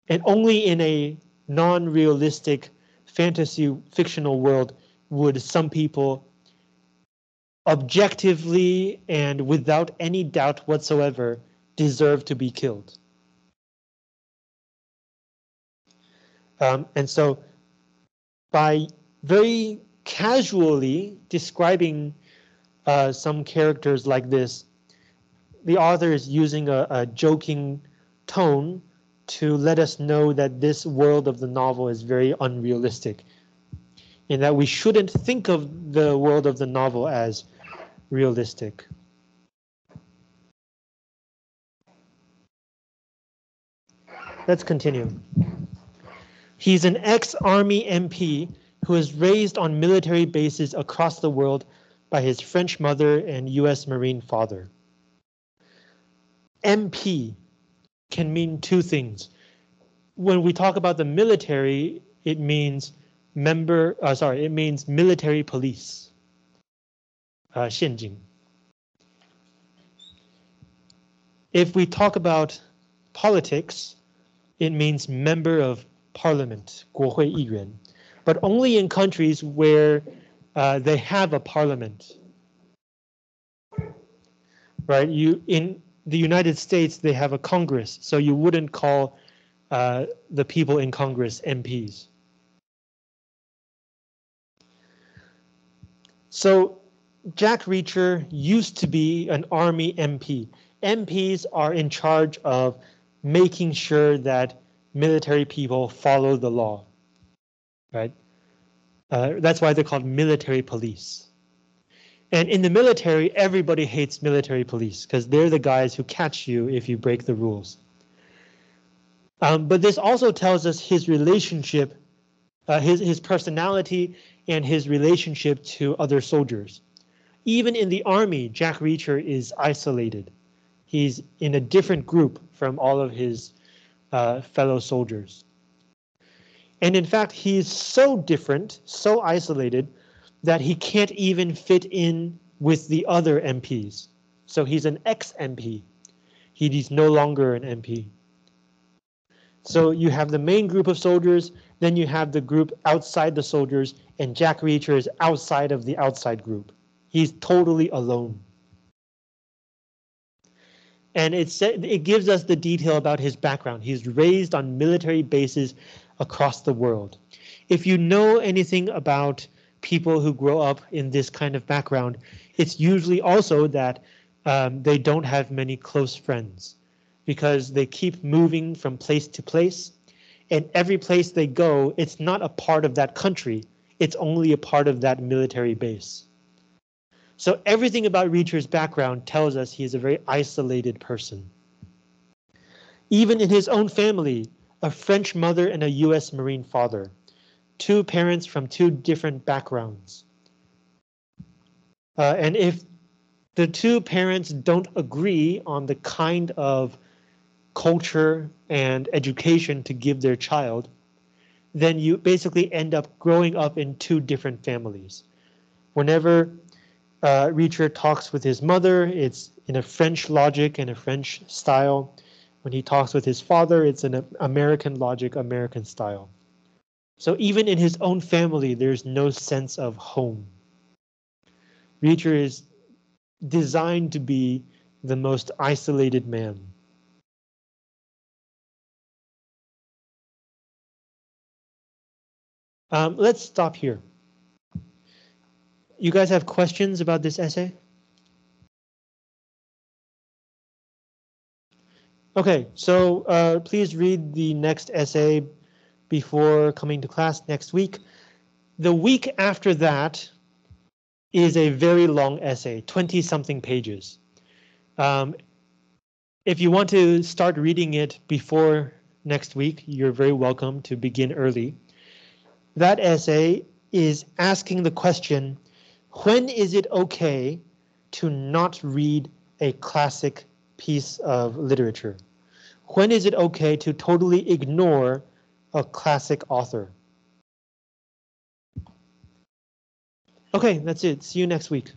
and only in a non-realistic fantasy fictional world would some people objectively and without any doubt whatsoever deserve to be killed. Um, and so by very casually describing uh, some characters like this, the author is using a, a joking tone to let us know that this world of the novel is very unrealistic and that we shouldn't think of the world of the novel as realistic. Let's continue. He's an ex-army MP who was raised on military bases across the world by his French mother and US Marine father. MP can mean two things. When we talk about the military, it means member, uh, sorry, it means military police Uh, 陷阱. If we talk about politics, it means member of parliament, 国会议员, but only in countries where uh, they have a parliament. Right, you in the United States, they have a Congress, so you wouldn't call uh, the people in Congress MPs. So Jack Reacher used to be an Army MP. MPs are in charge of making sure that military people follow the law, right? Uh, that's why they're called military police. And in the military, everybody hates military police because they're the guys who catch you if you break the rules. Um, but this also tells us his relationship, uh, his, his personality and his relationship to other soldiers. Even in the army, Jack Reacher is isolated. He's in a different group from all of his uh, fellow soldiers. And in fact, he's so different, so isolated, that he can't even fit in with the other MPs. So he's an ex-MP. He's no longer an MP. So you have the main group of soldiers, then you have the group outside the soldiers, and Jack Reacher is outside of the outside group. He's totally alone. And it, it gives us the detail about his background. He's raised on military bases across the world. If you know anything about people who grow up in this kind of background, it's usually also that um, they don't have many close friends because they keep moving from place to place. And every place they go, it's not a part of that country. It's only a part of that military base. So everything about Reacher's background tells us he is a very isolated person. Even in his own family, a French mother and a US Marine father, two parents from two different backgrounds. Uh, and if the two parents don't agree on the kind of culture and education to give their child, then you basically end up growing up in two different families. Whenever uh, Reacher talks with his mother, it's in a French logic and a French style. When he talks with his father, it's an American logic, American style. So even in his own family, there's no sense of home. Reacher is designed to be the most isolated man. Um, let's stop here. You guys have questions about this essay? Okay, so uh, please read the next essay before coming to class next week. The week after that, is a very long essay, 20 something pages. Um, if you want to start reading it before next week, you're very welcome to begin early. That essay is asking the question, when is it okay to not read a classic piece of literature? When is it okay to totally ignore a classic author? Okay, that's it. See you next week.